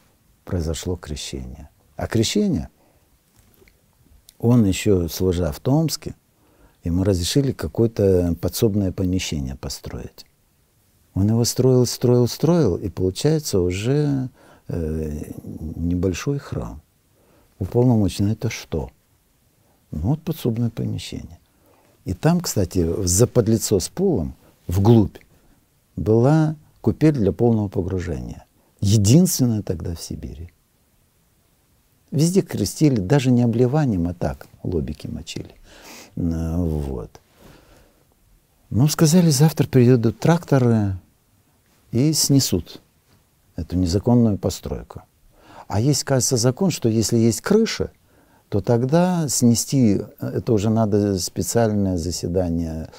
произошло крещение. А крещение, он еще, служа в Томске, ему разрешили какое-то подсобное помещение построить. Он его строил, строил, строил, и получается уже э, небольшой храм. Уполномоченный это что? Ну вот подсобное помещение. И там, кстати, за подлицо с полом, вглубь, была купель для полного погружения. Единственная тогда в Сибири. Везде крестили, даже не обливанием, а так, лобики мочили. Вот. Ну, сказали, завтра приедут тракторы и снесут эту незаконную постройку. А есть, кажется, закон, что если есть крыша, то тогда снести, это уже надо специальное заседание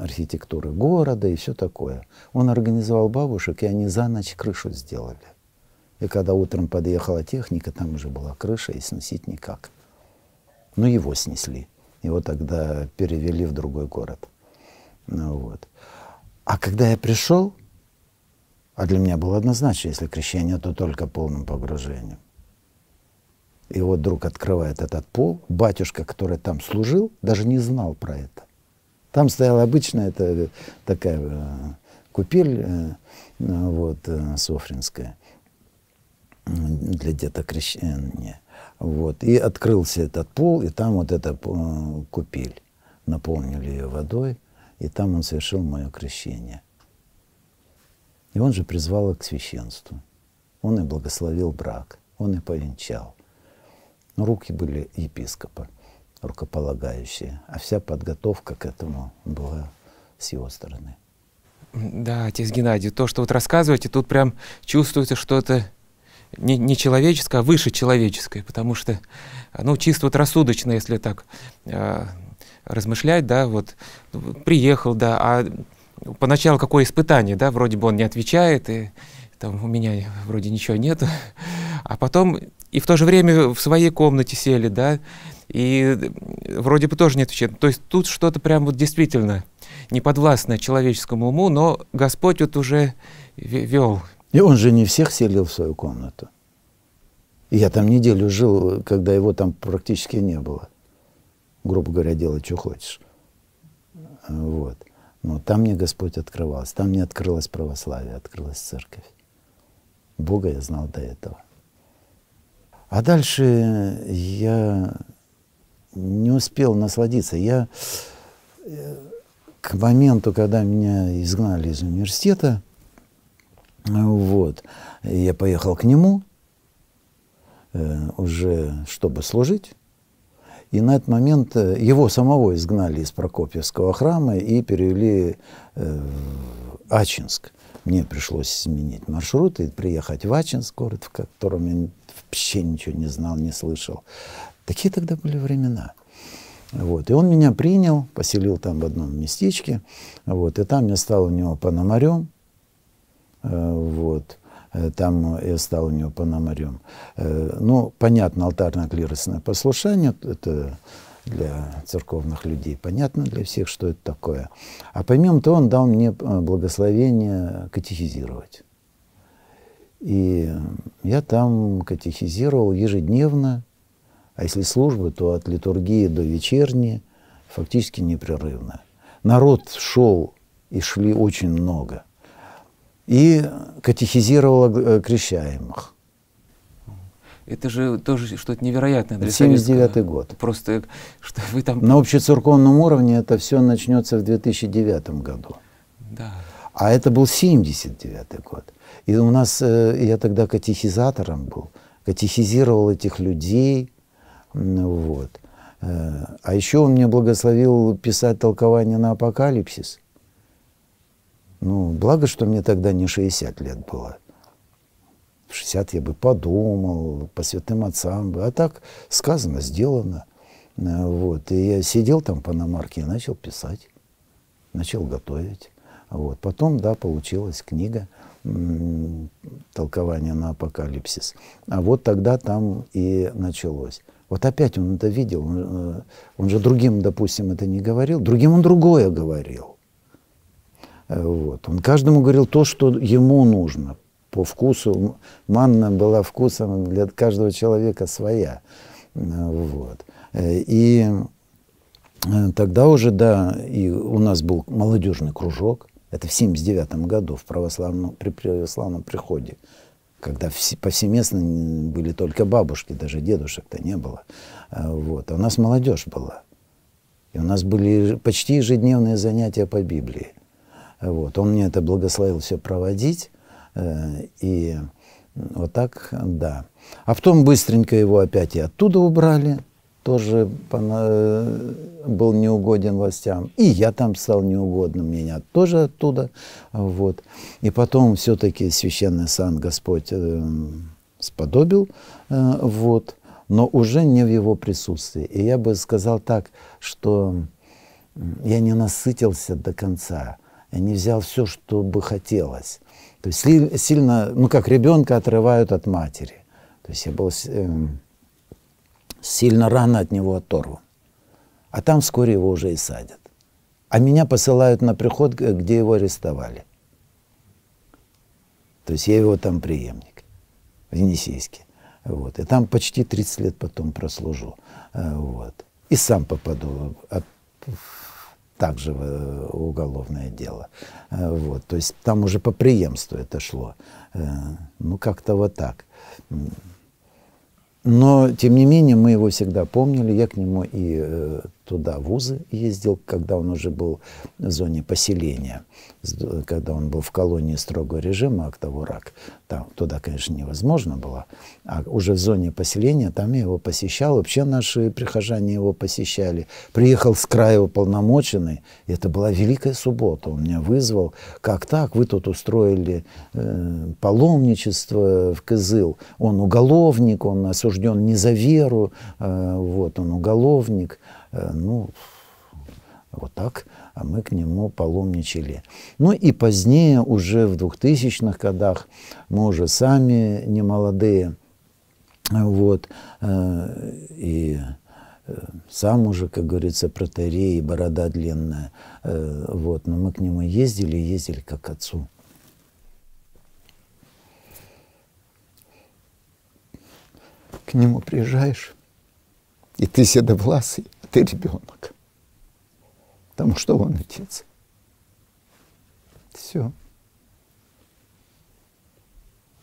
архитектуры города и все такое. Он организовал бабушек, и они за ночь крышу сделали. И когда утром подъехала техника, там уже была крыша, и сносить никак. Ну, его снесли. Его тогда перевели в другой город. Ну, вот. А когда я пришел, а для меня было однозначно, если крещение, то только полным погружением. И вот вдруг открывает этот пол. Батюшка, который там служил, даже не знал про это. Там стояла обычная это, такая э, купель э, вот, э, софринская для детокрещения. Вот. И открылся этот пол, и там вот эта э, купель. Наполнили ее водой, и там он совершил мое крещение. И он же призвал их к священству. Он и благословил брак, он и повенчал. Руки были епископа, рукополагающие, а вся подготовка к этому была с его стороны. Да, отец Геннадий, то, что вот рассказываете, тут прям чувствуется что-то не, не человеческое, а выше человеческое, потому что, ну, чисто вот рассудочно, если так э, размышлять, да, вот приехал, да, а поначалу какое испытание, да, вроде бы он не отвечает, и там у меня вроде ничего нет, а потом и в то же время в своей комнате сели, да, и вроде бы тоже не отвечает. То есть тут что-то прям вот действительно неподвластное человеческому уму, но Господь вот уже вел. И он же не всех селил в свою комнату. Я там неделю жил, когда его там практически не было. Грубо говоря, делать, что хочешь. Вот. Но там мне Господь открывался. Там мне открылось православие, открылась церковь. Бога я знал до этого. А дальше я не успел насладиться. Я э, к моменту, когда меня изгнали из университета, вот, я поехал к нему э, уже, чтобы служить. И на этот момент э, его самого изгнали из Прокопьевского храма и перевели в Ачинск. Мне пришлось сменить маршрут и приехать в Ачинск, город, в котором я вообще ничего не знал, не слышал. Такие тогда были времена. Вот. И он меня принял, поселил там в одном местечке, вот, и там я стал у него пономарем, э, вот, э, там я стал у него пономарем. Э, ну, понятно, алтарно-клиросное послушание, это для церковных людей, понятно для всех, что это такое. А помимо того, он дал мне благословение катехизировать. И я там катехизировал ежедневно, а если службы, то от литургии до вечерней, фактически непрерывно. Народ шел и шли очень много. И катехизировал э, крещаемых. Это же тоже что-то невероятное для 79 год. Просто что вы там... На общецерковном уровне это все начнется в 2009 году. Да. А это был 79 год. И у нас, э, я тогда катехизатором был, катехизировал этих людей, вот. Э, а еще он мне благословил писать толкование на апокалипсис. Ну, благо, что мне тогда не 60 лет было. В 60 я бы подумал, по святым отцам бы. А так сказано, сделано. Вот. И я сидел там по намарке и начал писать, начал готовить. Вот. Потом, да, получилась книга толкование на апокалипсис. А вот тогда там и началось. Вот опять он это видел, он, э, он же другим, допустим, это не говорил, другим он другое говорил. Э, вот. Он каждому говорил то, что ему нужно по вкусу. Манна была вкусом для каждого человека своя. Э, вот. И тогда уже, да, и у нас был молодежный кружок, это в 79 году в православном, при православном приходе, когда все, повсеместно были только бабушки, даже дедушек-то не было. Вот. А у нас молодежь была. И у нас были почти ежедневные занятия по Библии. Вот. Он мне это благословил все проводить. Э, и вот так, да. А потом быстренько его опять и оттуда убрали тоже был неугоден властям. И я там стал неугодным, меня тоже оттуда. Вот. И потом все-таки священный сан Господь э, сподобил, э, вот, но уже не в его присутствии. И я бы сказал так, что я не насытился до конца, не взял все, что бы хотелось. То есть сильно, ну как ребенка отрывают от матери. То есть я был э, сильно рано от него оторван. А там вскоре его уже и садят. А меня посылают на приход, где его арестовали. То есть я его там преемник, в Енисейске. Вот. И там почти 30 лет потом прослужу. Э, вот. И сам попаду от, также э, уголовное дело. Э, вот. То есть там уже по преемству это шло. Ну, как-то вот так. Но, тем не менее, мы его всегда помнили. Я к нему и э, туда, вузы ездил, когда он уже был в зоне поселения, когда он был в колонии строгого режима Актаворак. Там, туда, конечно, невозможно было. А уже в зоне поселения там я его посещал. Вообще наши прихожане его посещали. Приехал с края уполномоченный. Это была Великая Суббота. Он меня вызвал. Как так? Вы тут устроили э, паломничество в Кызыл. Он уголовник, он осужден не за веру. Э, вот, он уголовник. Э, ну, вот так, а мы к нему паломничали. Ну и позднее, уже в 2000-х годах, мы уже сами не молодые, вот, э, и э, сам уже, как говорится, протерей, борода длинная, вот, но мы к нему ездили, ездили как к отцу. К нему приезжаешь, и ты седовласый, ты ребенок. Потому что он отец. Все.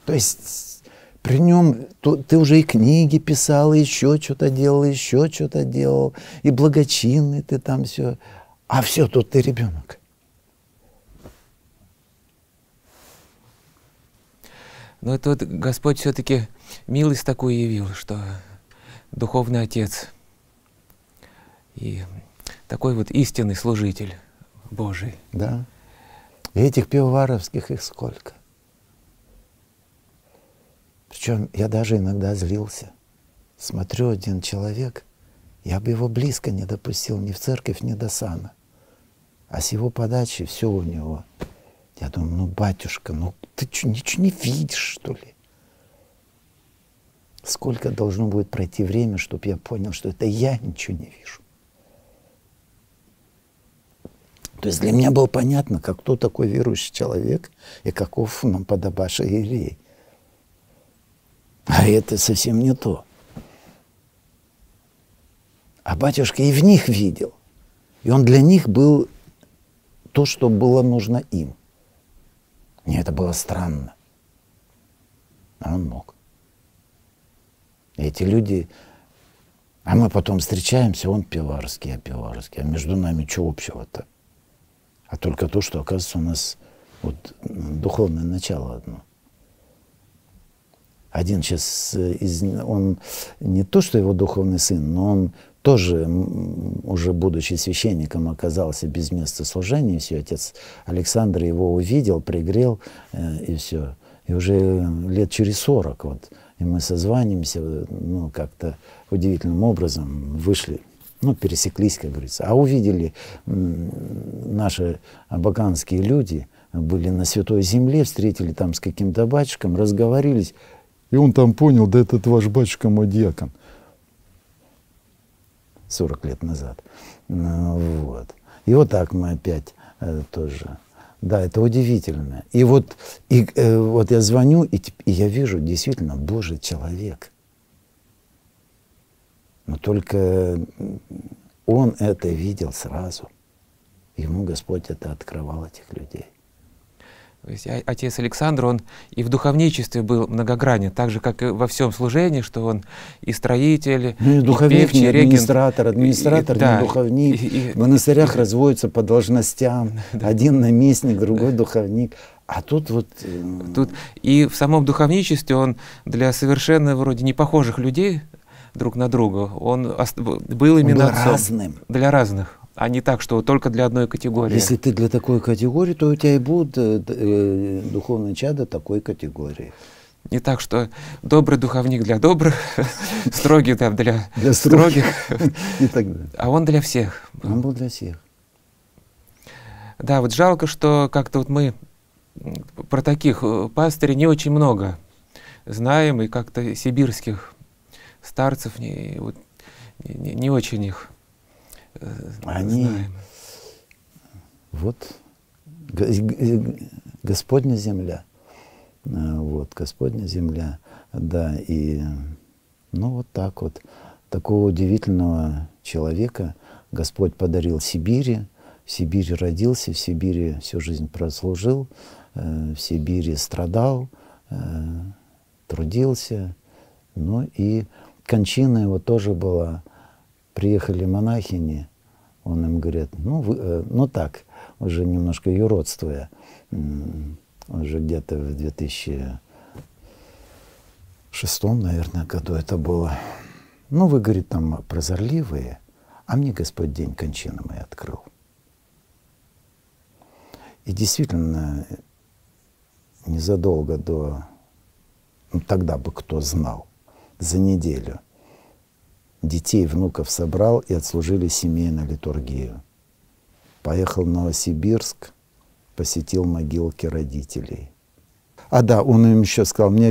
То есть при нем ты уже и книги писал, и еще что-то делал, еще что-то делал, и благочинный ты там все. А все, тут ты ребенок. Но это вот Господь все-таки милость такую явил, что духовный отец – и такой вот истинный служитель Божий. Да. И этих пивоваровских их сколько. Причем я даже иногда злился. Смотрю, один человек, я бы его близко не допустил ни в церковь, ни до сана. А с его подачи все у него. Я думаю, ну, батюшка, ну ты что, ничего не видишь, что ли? Сколько должно будет пройти время, чтобы я понял, что это я ничего не вижу. То есть для меня было понятно, как кто такой верующий человек и каков нам подобаша Ирей. А это совсем не то. А батюшка и в них видел. И он для них был то, что было нужно им. Мне это было странно. А он мог. Эти люди... А мы потом встречаемся, он пиварский, я пиварский. А между нами что общего-то? А только то, что, оказывается, у нас вот духовное начало одно. Один сейчас э, из, он не то, что его духовный сын, но он тоже, уже будучи священником, оказался без места служения, все, отец Александр его увидел, пригрел, э, и все. И уже лет через сорок вот, и мы созванимся, ну, как-то удивительным образом вышли ну, пересеклись, как говорится. А увидели наши абаганские люди, были на Святой Земле, встретили там с каким-то батюшком, разговорились. И он там понял, да этот ваш батюшка мой дьякон. 40 лет назад. Ну, вот. И вот так мы опять э, тоже. Да, это удивительно. И вот, и, э, вот я звоню, и, и я вижу действительно Божий человек. Но только он это видел сразу. Ему Господь это открывал, этих людей. То есть отец Александр, он и в духовничестве был многогранен, так же, как и во всем служении, что он и строитель, ну, и духовник, и певчий, не администратор, администратор, и, не да, духовник. И, и, в монастырях и, разводятся по должностям. <laughs> Да. Один наместник, другой духовник. А тут вот... Э, тут и в самом духовничестве он для совершенно вроде непохожих людей друг на друга, он был именно он был разным. Для разных а не так, что только для одной категории. Если ты для такой категории, то у тебя и будут э, э, духовные чада такой категории. Не так, что добрый духовник для добрых, <laughs> строгий да, для, для строгих, <laughs> и так далее. а он для всех. Он был для всех. Да, вот жалко, что как-то вот мы про таких э, пастырей не очень много знаем, и как-то сибирских старцев не, вот, не, не очень их Э, Они, знаем. вот, Господня земля, э, вот, Господня земля, да, и, ну, вот так вот, такого удивительного человека Господь подарил Сибири, в Сибири родился, в Сибири всю жизнь прослужил, э, в Сибири страдал, трудился, ну и кончина его тоже была приехали монахини, он им говорит, ну, вы, э, ну так, уже немножко юродствуя, уже где-то в 2006, наверное, году это было. Ну, вы, говорит, там прозорливые, а мне Господь день кончины мой открыл. И действительно, незадолго до, ну, тогда бы кто знал, за неделю – детей, внуков собрал и отслужили семейную литургию. Поехал в Новосибирск, посетил могилки родителей. А да, он им еще сказал, мне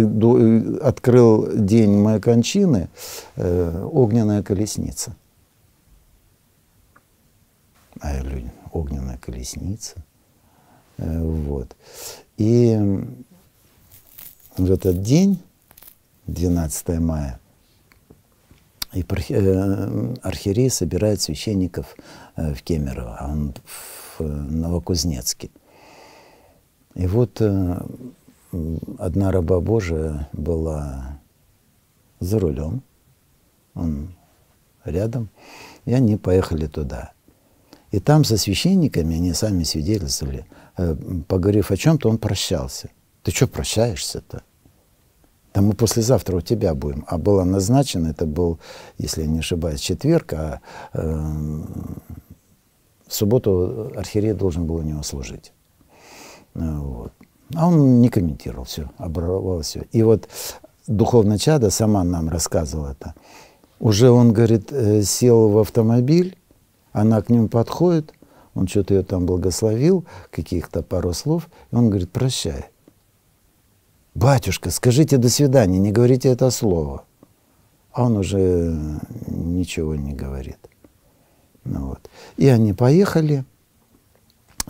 открыл день моей кончины э, огненная колесница. А я говорю, огненная колесница. Э, вот. И в этот день, 12 мая, и э, архиерей собирает священников э, в Кемерово, а он в Новокузнецке. И вот э, одна раба Божия была за рулем, он рядом, и они поехали туда. И там со священниками, они сами свидетельствовали, поговорив о чем-то, он прощался. Ты что прощаешься-то? Да мы послезавтра у тебя будем. А было назначено, это был, если я не ошибаюсь, четверг, а э, в субботу архиерей должен был у него служить. Э, вот. А он не комментировал все, оборвал все. И вот духовная чада сама нам рассказывала это. Уже он, говорит, э, сел в автомобиль, она к нему подходит, он что-то ее там благословил, каких-то пару слов, и он говорит, прощай. «Батюшка, скажите до свидания, не говорите это слово». А он уже ничего не говорит. Ну, вот. И они поехали,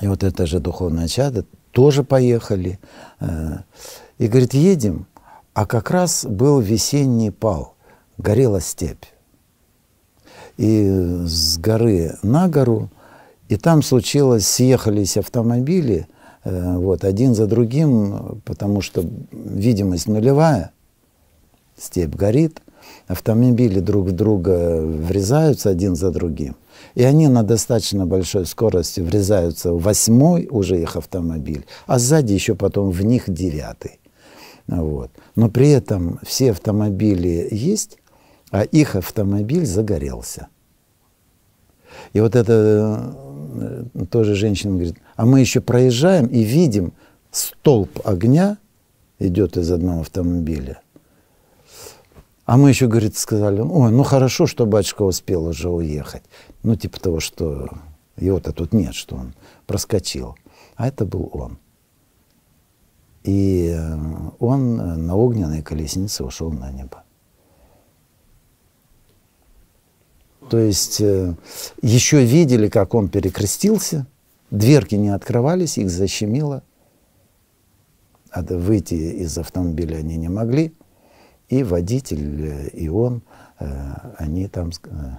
и вот это же духовное чадо тоже поехали. Э, и говорит, едем, а как раз был весенний пал, горела степь. И с горы на гору, и там случилось, съехались автомобили – вот, один за другим, потому что видимость нулевая, степь горит, автомобили друг в друга врезаются один за другим. И они на достаточно большой скорости врезаются в восьмой уже их автомобиль, а сзади еще потом в них девятый. Вот. Но при этом все автомобили есть, а их автомобиль загорелся. И вот это э, тоже женщина говорит, а мы еще проезжаем и видим столб огня идет из одного автомобиля. А мы еще, говорит, сказали, ой, ну хорошо, что батюшка успел уже уехать. Ну, типа того, что его-то тут нет, что он проскочил. А это был он. И э, он на огненной колеснице ушел на небо. То есть э, еще видели, как он перекрестился, дверки не открывались, их защемило. А выйти из автомобиля они не могли. И водитель, э, и он, они там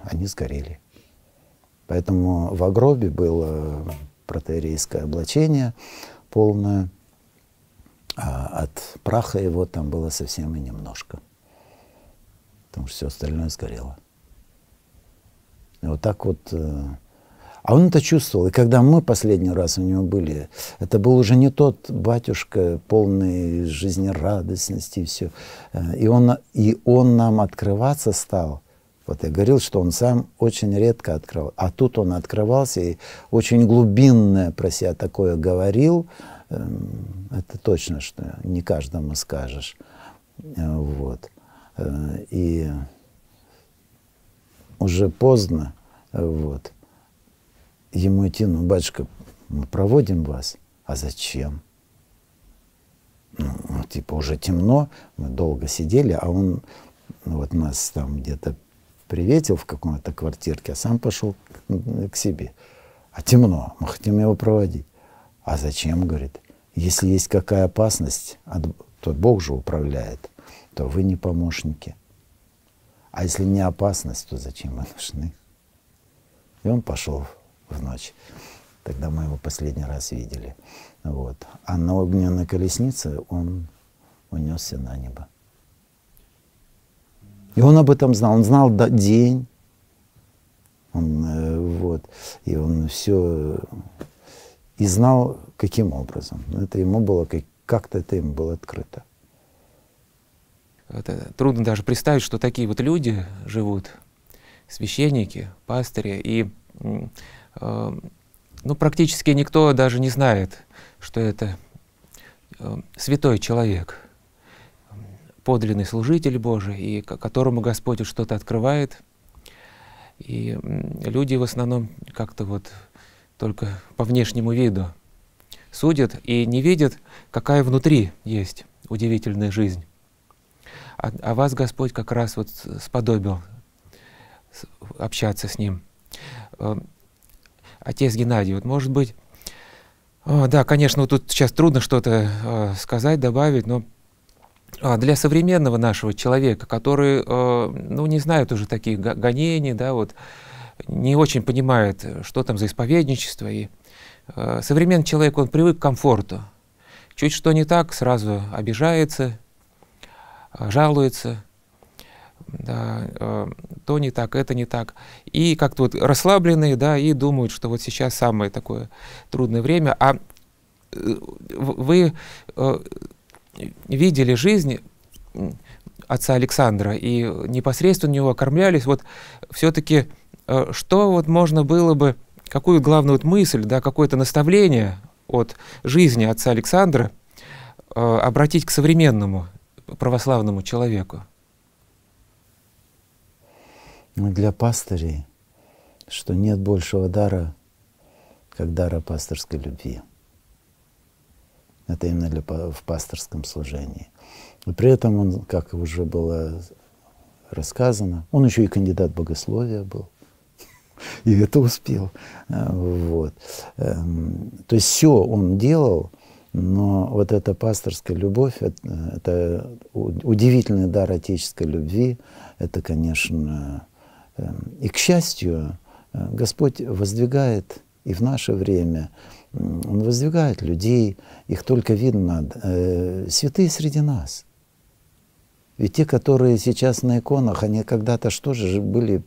они сгорели. Поэтому в гробе было протеерейское облачение полное, а от праха его там было совсем и немножко. Потому что все остальное сгорело. Вот так вот. Э, а он это чувствовал. И когда мы последний раз у него были, это был уже не тот батюшка, полный жизнерадостности и все. Э, и он, и он нам открываться стал – вот я говорил, что он сам очень редко открывал. А тут он открывался и очень глубинное про себя такое говорил. Эм, это точно, что не каждому скажешь. Э, вот. И уже поздно, вот, ему идти, ну, батюшка, мы проводим вас. А зачем? Ну, ну типа, уже темно, мы долго сидели, а он, ну, вот нас там где-то приветил в какой-то квартирке, а сам пошел к себе. А темно, мы хотим его проводить. А зачем, говорит, если есть какая опасность, то Бог же управляет, то вы не помощники. А если не опасность, то зачем вы нужны? И он пошел в ночь. Тогда мы его последний раз видели. Вот. А на огненной колеснице он унесся на небо. И он об этом знал. Он знал день. Он, э, вот, и он все и знал, каким образом. Это ему было, как-то это ему было открыто. Это трудно даже представить, что такие вот люди живут, священники, пастыри, и э, ну, практически никто даже не знает, что это э, святой человек – подлинный служитель Божий, и которому Господь что-то открывает. И люди в основном как-то вот только по внешнему виду судят и не видят, какая внутри есть удивительная жизнь. А, а вас Господь как раз вот сподобил общаться с Ним. Э, отец Геннадий, вот может быть, о, да, конечно, вот тут сейчас трудно что-то э, сказать, добавить, но а, для современного нашего человека, который, э, ну, не знает уже таких гонений, да, вот, не очень понимает, что там за исповедничество. И современный человек, он привык к комфорту. Чуть что не так, сразу обижается, жалуется, да, то не так, это не так. И как-то вот расслабленные, да, и думают, что вот сейчас самое такое трудное время. А вы видели жизнь отца Александра и непосредственно у него кормлялись, вот все-таки э, что вот можно было бы, какую главную вот мысль, да, какое-то наставление от жизни отца Александра э, обратить к современному православному человеку? Для пастырей, что нет большего дара, как дара пасторской любви. Это именно для, в пасторском служении. И при этом он, как уже было рассказано, он еще и кандидат богословия был. <laughs> И это успел. А, вот. Эм, то есть все он делал, но вот эта пасторская любовь, это, это удивительный дар отеческой любви, это, конечно, эм, и к счастью, э, Господь воздвигает и в наше время он воздвигает людей, их только видно, э, святые среди нас. Ведь те, которые сейчас на иконах, они когда-то что же были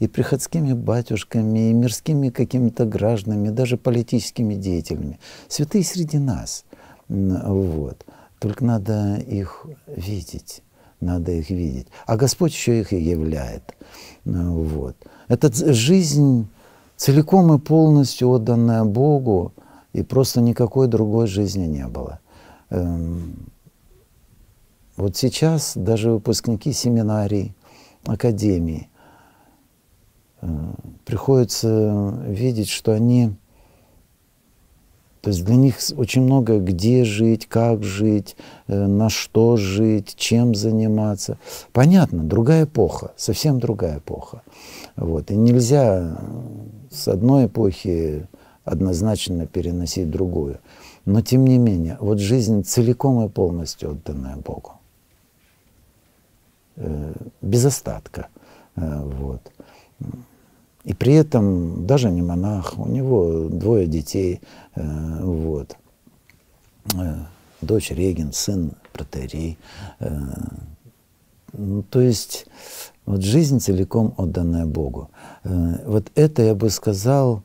и приходскими батюшками, и мирскими какими-то гражданами, даже политическими деятелями. Святые среди нас. Вот. Только надо их видеть. Надо их видеть. А Господь еще их и являет. Вот. Это жизнь целиком и полностью отданная Богу, и просто никакой другой жизни не было. Вот сейчас даже выпускники семинарий, академии, э, приходится видеть, что они то есть для них очень много где жить, как жить, э, на что жить, чем заниматься. Понятно, другая эпоха, совсем другая эпоха. Вот. И нельзя с одной эпохи однозначно переносить другую. Но тем не менее, вот жизнь целиком и полностью отданная Богу. Э, без остатка. Э, вот. И при этом даже не монах, у него двое детей, э, вот. Дочь регент, сын протерей. Ну, то есть вот жизнь целиком отданная Богу. Вот это я бы сказал,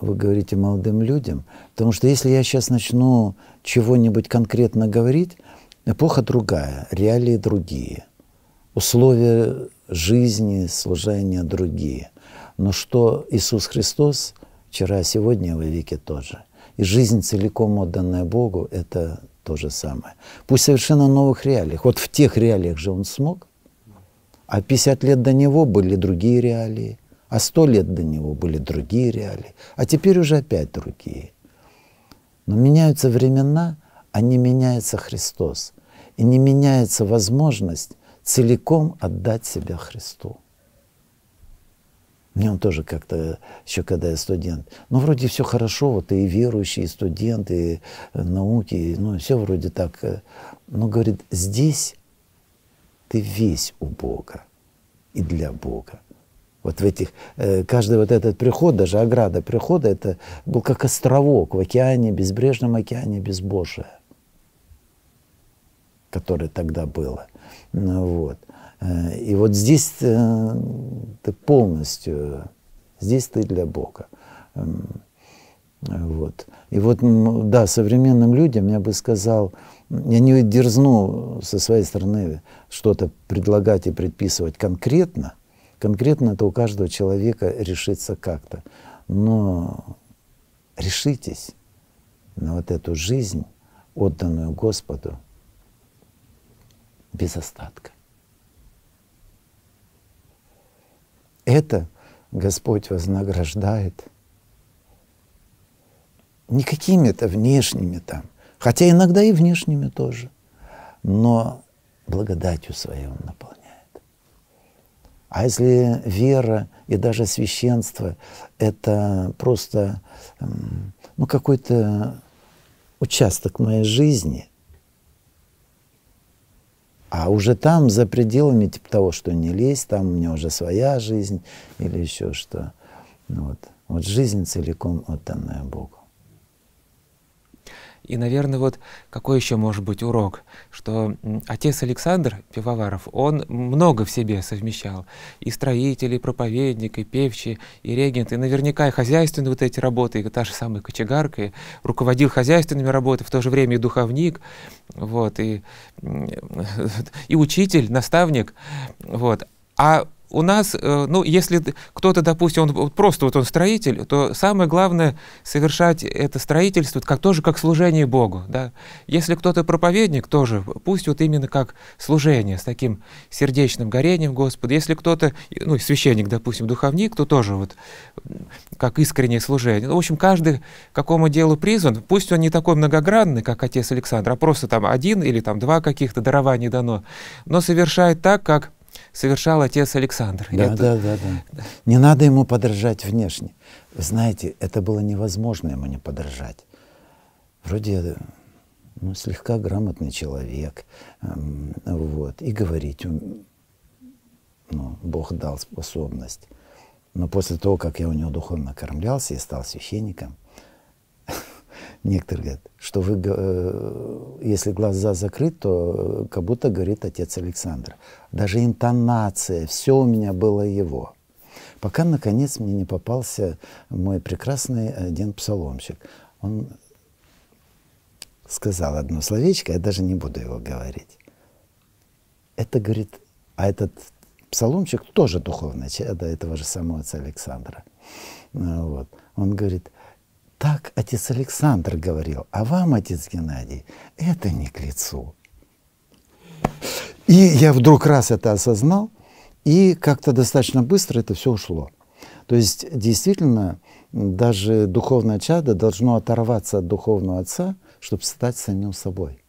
вы говорите молодым людям, потому что если я сейчас начну чего-нибудь конкретно говорить, эпоха другая, реалии другие, условия жизни, служения другие. Но что Иисус Христос вчера, сегодня, во веки тот же. И жизнь, целиком отданная Богу, это то же самое. Пусть совершенно новых реалиях. Вот в тех реалиях же Он смог. А 50 лет до Него были другие реалии. А 100 лет до Него были другие реалии. А теперь уже опять другие. Но меняются времена, а не меняется Христос. И не меняется возможность целиком отдать себя Христу. Мне он тоже как-то, еще когда я студент, ну, вроде все хорошо, вот и верующие, и студенты, и науки, ну, все вроде так. Но, говорит, здесь ты весь у Бога и для Бога. Вот в этих, э, каждый вот этот приход, даже ограда прихода, это был как островок в океане, безбрежном океане безбожия, которое тогда было. Ну, вот. Э, и вот здесь э, ты полностью, здесь ты для Бога. Эм, вот. И вот, да, современным людям я бы сказал, я не дерзну со своей стороны что-то предлагать и предписывать конкретно. Конкретно это у каждого человека решится как-то. Но решитесь на вот эту жизнь, отданную Господу, без остатка. Это Господь вознаграждает не какими-то внешними там, хотя иногда и внешними тоже, но благодатью своей Он наполняет. А если вера и даже священство — это просто ну, какой-то участок моей жизни — а уже там, за пределами типа того, что не лезть, там у меня уже своя жизнь или еще что. Ну вот. вот жизнь целиком отданная Богу. И, наверное, вот какой еще может быть урок, что отец Александр Пивоваров, он много в себе совмещал. И строитель, и проповедник, и певчий, и регент, и наверняка и хозяйственные вот эти работы, и та же самая кочегарка, и руководил хозяйственными работами, в то же время и духовник, вот, и, <laughs> и учитель, наставник. Вот. А у нас, э, ну, если кто-то, допустим, он просто вот он строитель, то самое главное совершать это строительство как тоже как служение Богу, да. Если кто-то проповедник, тоже пусть вот именно как служение с таким сердечным горением Господа. Если кто-то, ну, священник, допустим, духовник, то тоже вот как искреннее служение. Ну, в общем, каждый к какому делу призван, пусть он не такой многогранный, как отец Александр, а просто там один или там два каких-то дарования дано, но совершает так, как совершал отец Александр. Да, это... да, да, да. Не надо ему подражать внешне. Вы знаете, это было невозможно ему не подражать. Вроде ну, слегка грамотный человек, эм, вот, и говорить ну, Бог дал способность. Но после того, как я у него духовно кормлялся и стал священником, <laughs> некоторые говорят, что вы, э, если глаза закрыты, то как будто говорит отец Александр. Даже интонация, все у меня было его. Пока, наконец, мне не попался мой прекрасный один псаломщик. Он сказал одно словечко, я даже не буду его говорить. Это, говорит, а этот псаломщик тоже духовный, до этого же самого отца Александра. Вот. Он говорит, так отец Александр говорил, а вам, отец Геннадий, это не к лицу. И я вдруг раз это осознал, и как-то достаточно быстро это все ушло. То есть действительно даже духовное чадо должно оторваться от духовного отца, чтобы стать самим собой.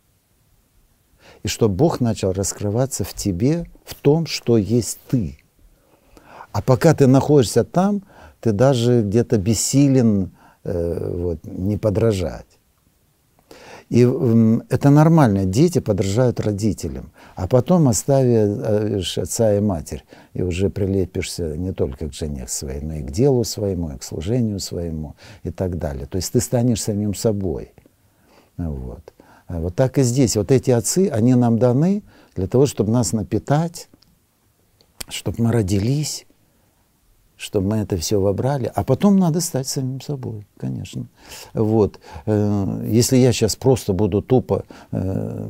И чтобы Бог начал раскрываться в тебе, в том, что есть ты. А пока ты находишься там, ты даже где-то бессилен вот, не подражать. И это нормально, дети подражают родителям, а потом оставишь отца и матерь, и уже прилепишься не только к жене своей, но и к делу своему, и к служению своему, и так далее. То есть ты станешь самим собой. Вот. А вот так и здесь. Вот эти отцы, они нам даны для того, чтобы нас напитать, чтобы мы родились, чтобы мы это все вобрали, а потом надо стать самим собой, конечно. Вот. Э, если я сейчас просто буду тупо э,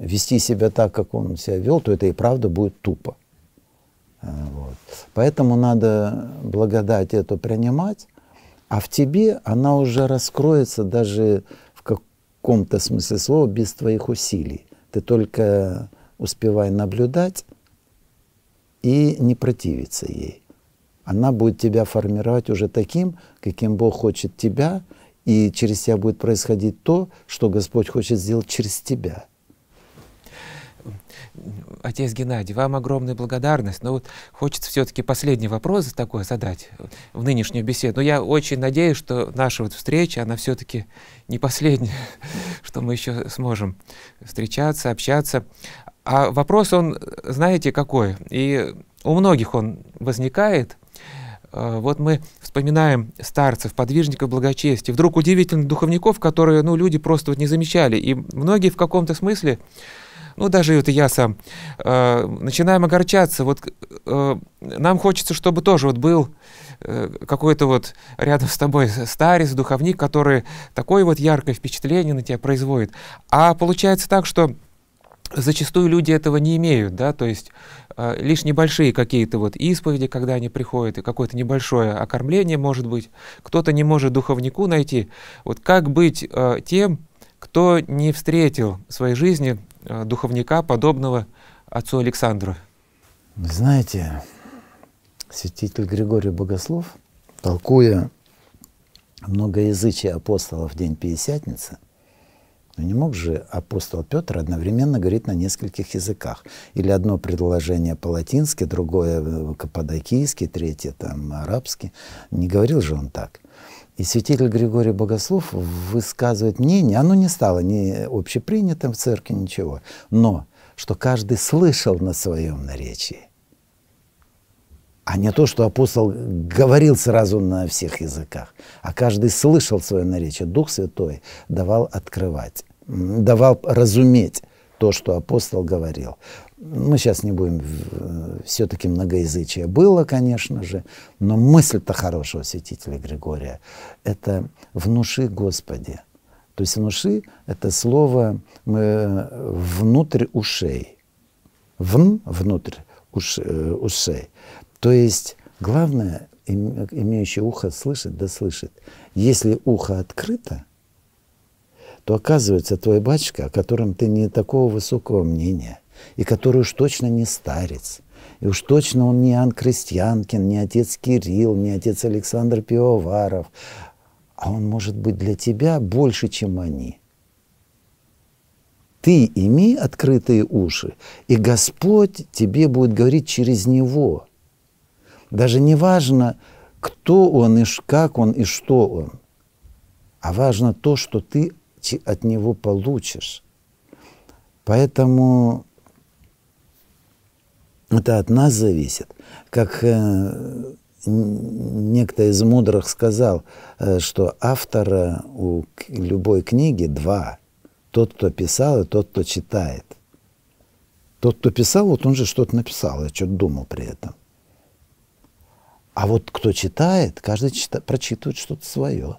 вести себя так, как он себя вел, то это и правда будет тупо. Э, вот. Поэтому надо благодать эту принимать, а в тебе она уже раскроется даже в каком-то смысле слова без твоих усилий. Ты только успевай наблюдать и не противиться ей она будет тебя формировать уже таким, каким Бог хочет тебя, и через тебя будет происходить то, что Господь хочет сделать через тебя. Отец Геннадий, вам огромная благодарность. Но вот хочется все-таки последний вопрос такой задать в нынешнюю беседу. Но я очень надеюсь, что наша вот встреча, она все-таки не последняя, <laughs> что мы еще сможем встречаться, общаться. А вопрос он, знаете, какой? И у многих он возникает – вот мы вспоминаем старцев, подвижников благочестия, вдруг удивительных духовников, которые ну, люди просто вот не замечали. И многие в каком-то смысле, ну даже вот я сам, э, начинаем огорчаться. Вот э, нам хочется, чтобы тоже вот был э, какой-то вот рядом с тобой старец, духовник, который такое вот яркое впечатление на тебя производит. А получается так, что зачастую люди этого не имеют, да, то есть э, лишь небольшие какие-то вот исповеди, когда они приходят, и какое-то небольшое окормление, может быть, кто-то не может духовнику найти. Вот как быть э, тем, кто не встретил в своей жизни э, духовника, подобного отцу Александру? Знаете, святитель Григорий Богослов, толкуя многоязычие апостолов в день Пятидесятницы, но не мог же апостол Петр одновременно говорить на нескольких языках. Или одно предложение по-латински, другое каппадокийски, третье там арабски. Не говорил же он так. И святитель Григорий Богослов высказывает мнение, оно не стало ни общепринятым в церкви, ничего, но что каждый слышал на своем наречии. А не то, что апостол говорил сразу на всех языках, а каждый слышал свое наречие. Дух Святой давал открывать, давал разуметь то, что апостол говорил. Мы сейчас не будем, все-таки многоязычие было, конечно же, но мысль-то хорошего святителя Григория – это «внуши Господи». То есть «внуши» – это слово мы, внутрь ушей. «Вн» – внутрь э, ушей. То есть главное, имеющее ухо слышит, да слышит. Если ухо открыто, то оказывается твой батюшка, о котором ты не такого высокого мнения, и который уж точно не старец, и уж точно он не Иоанн Крестьянкин, не отец Кирилл, не отец Александр Пивоваров, а он может быть для тебя больше, чем они. Ты имей открытые уши, и Господь тебе будет говорить через него – даже не важно, кто он, и как он, и что он, а важно то, что ты от него получишь. Поэтому это от нас зависит. Как э, некто из мудрых сказал, э, что автора у любой книги два. Тот, кто писал, и тот, кто читает. Тот, кто писал, вот он же что-то написал, я что-то думал при этом. А вот кто читает, каждый чита, прочитывает что-то свое.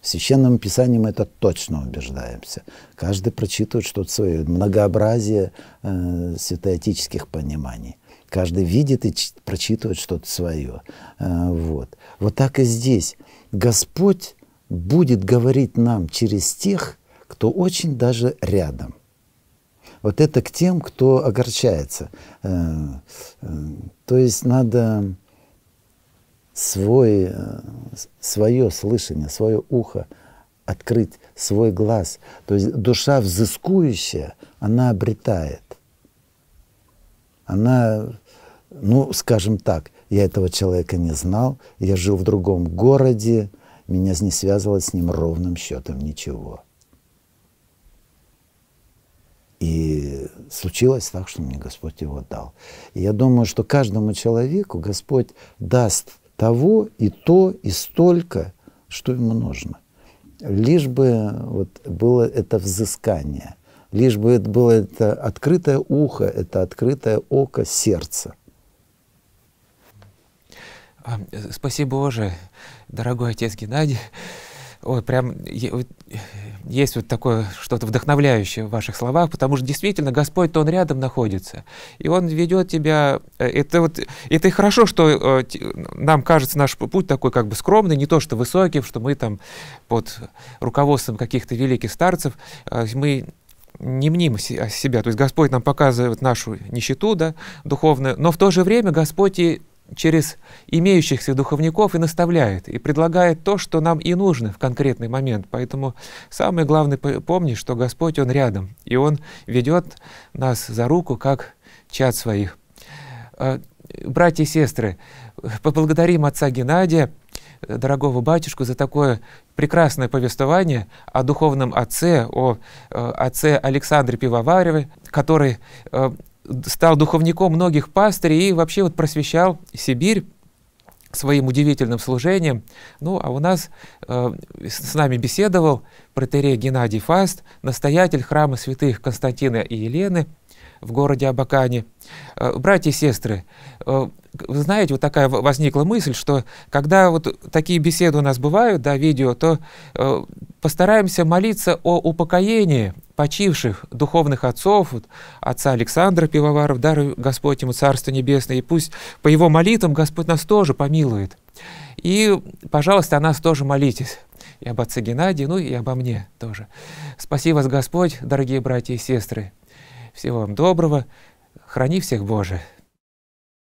В Священном Писании мы это точно убеждаемся. Каждый прочитывает что-то свое. Многообразие э, святоотических пониманий. Каждый видит и прочитывает что-то свое. Э, вот. вот так и здесь. Господь будет говорить нам через тех, кто очень даже рядом. Вот это к тем, кто огорчается. Э, э, то есть надо свой, э, свое слышание, свое ухо открыть, свой глаз. То есть душа взыскующая, она обретает. Она, ну, скажем так, я этого человека не знал, я жил в другом городе, меня не связывало с ним ровным счетом ничего. И случилось так, что мне Господь его дал. И я думаю, что каждому человеку Господь даст того и то, и столько, что ему нужно. Лишь бы вот было это взыскание, лишь бы это было это открытое ухо, это открытое око сердца. А, спасибо, Боже, дорогой отец Геннадий. Ой, прям есть вот такое что-то вдохновляющее в ваших словах, потому что действительно Господь-то Он рядом находится, и Он ведет тебя. Э, это вот это и хорошо, что э, нам кажется наш путь такой как бы скромный, не то что высокий, что мы там под руководством каких-то великих старцев э, мы не мним себя. То есть Господь нам показывает нашу нищету да, духовную, но в то же время Господь и через имеющихся духовников и наставляет, и предлагает то, что нам и нужно в конкретный момент. Поэтому самое главное помнить, что Господь, Он рядом, и Он ведет нас за руку, как чад своих. А, братья и сестры, поблагодарим отца Геннадия, дорогого батюшку, за такое прекрасное повествование о духовном отце, о э, отце Александре Пивоваревой, который э, стал духовником многих пастырей и вообще вот просвещал Сибирь своим удивительным служением. Ну, а у нас э, с нами беседовал протерей Геннадий Фаст, настоятель храма святых Константина и Елены в городе Абакане. Э, братья и сестры, э, вы знаете, вот такая возникла мысль, что когда вот такие беседы у нас бывают, да, видео, то э, постараемся молиться о упокоении почивших духовных отцов, вот, отца Александра Пивоваров, дар Господь ему Царство Небесное, и пусть по его молитвам Господь нас тоже помилует. И, пожалуйста, о нас тоже молитесь. И об отце Геннадии, ну и обо мне тоже. Спасибо вас, Господь, дорогие братья и сестры. Всего вам доброго. Храни всех Боже.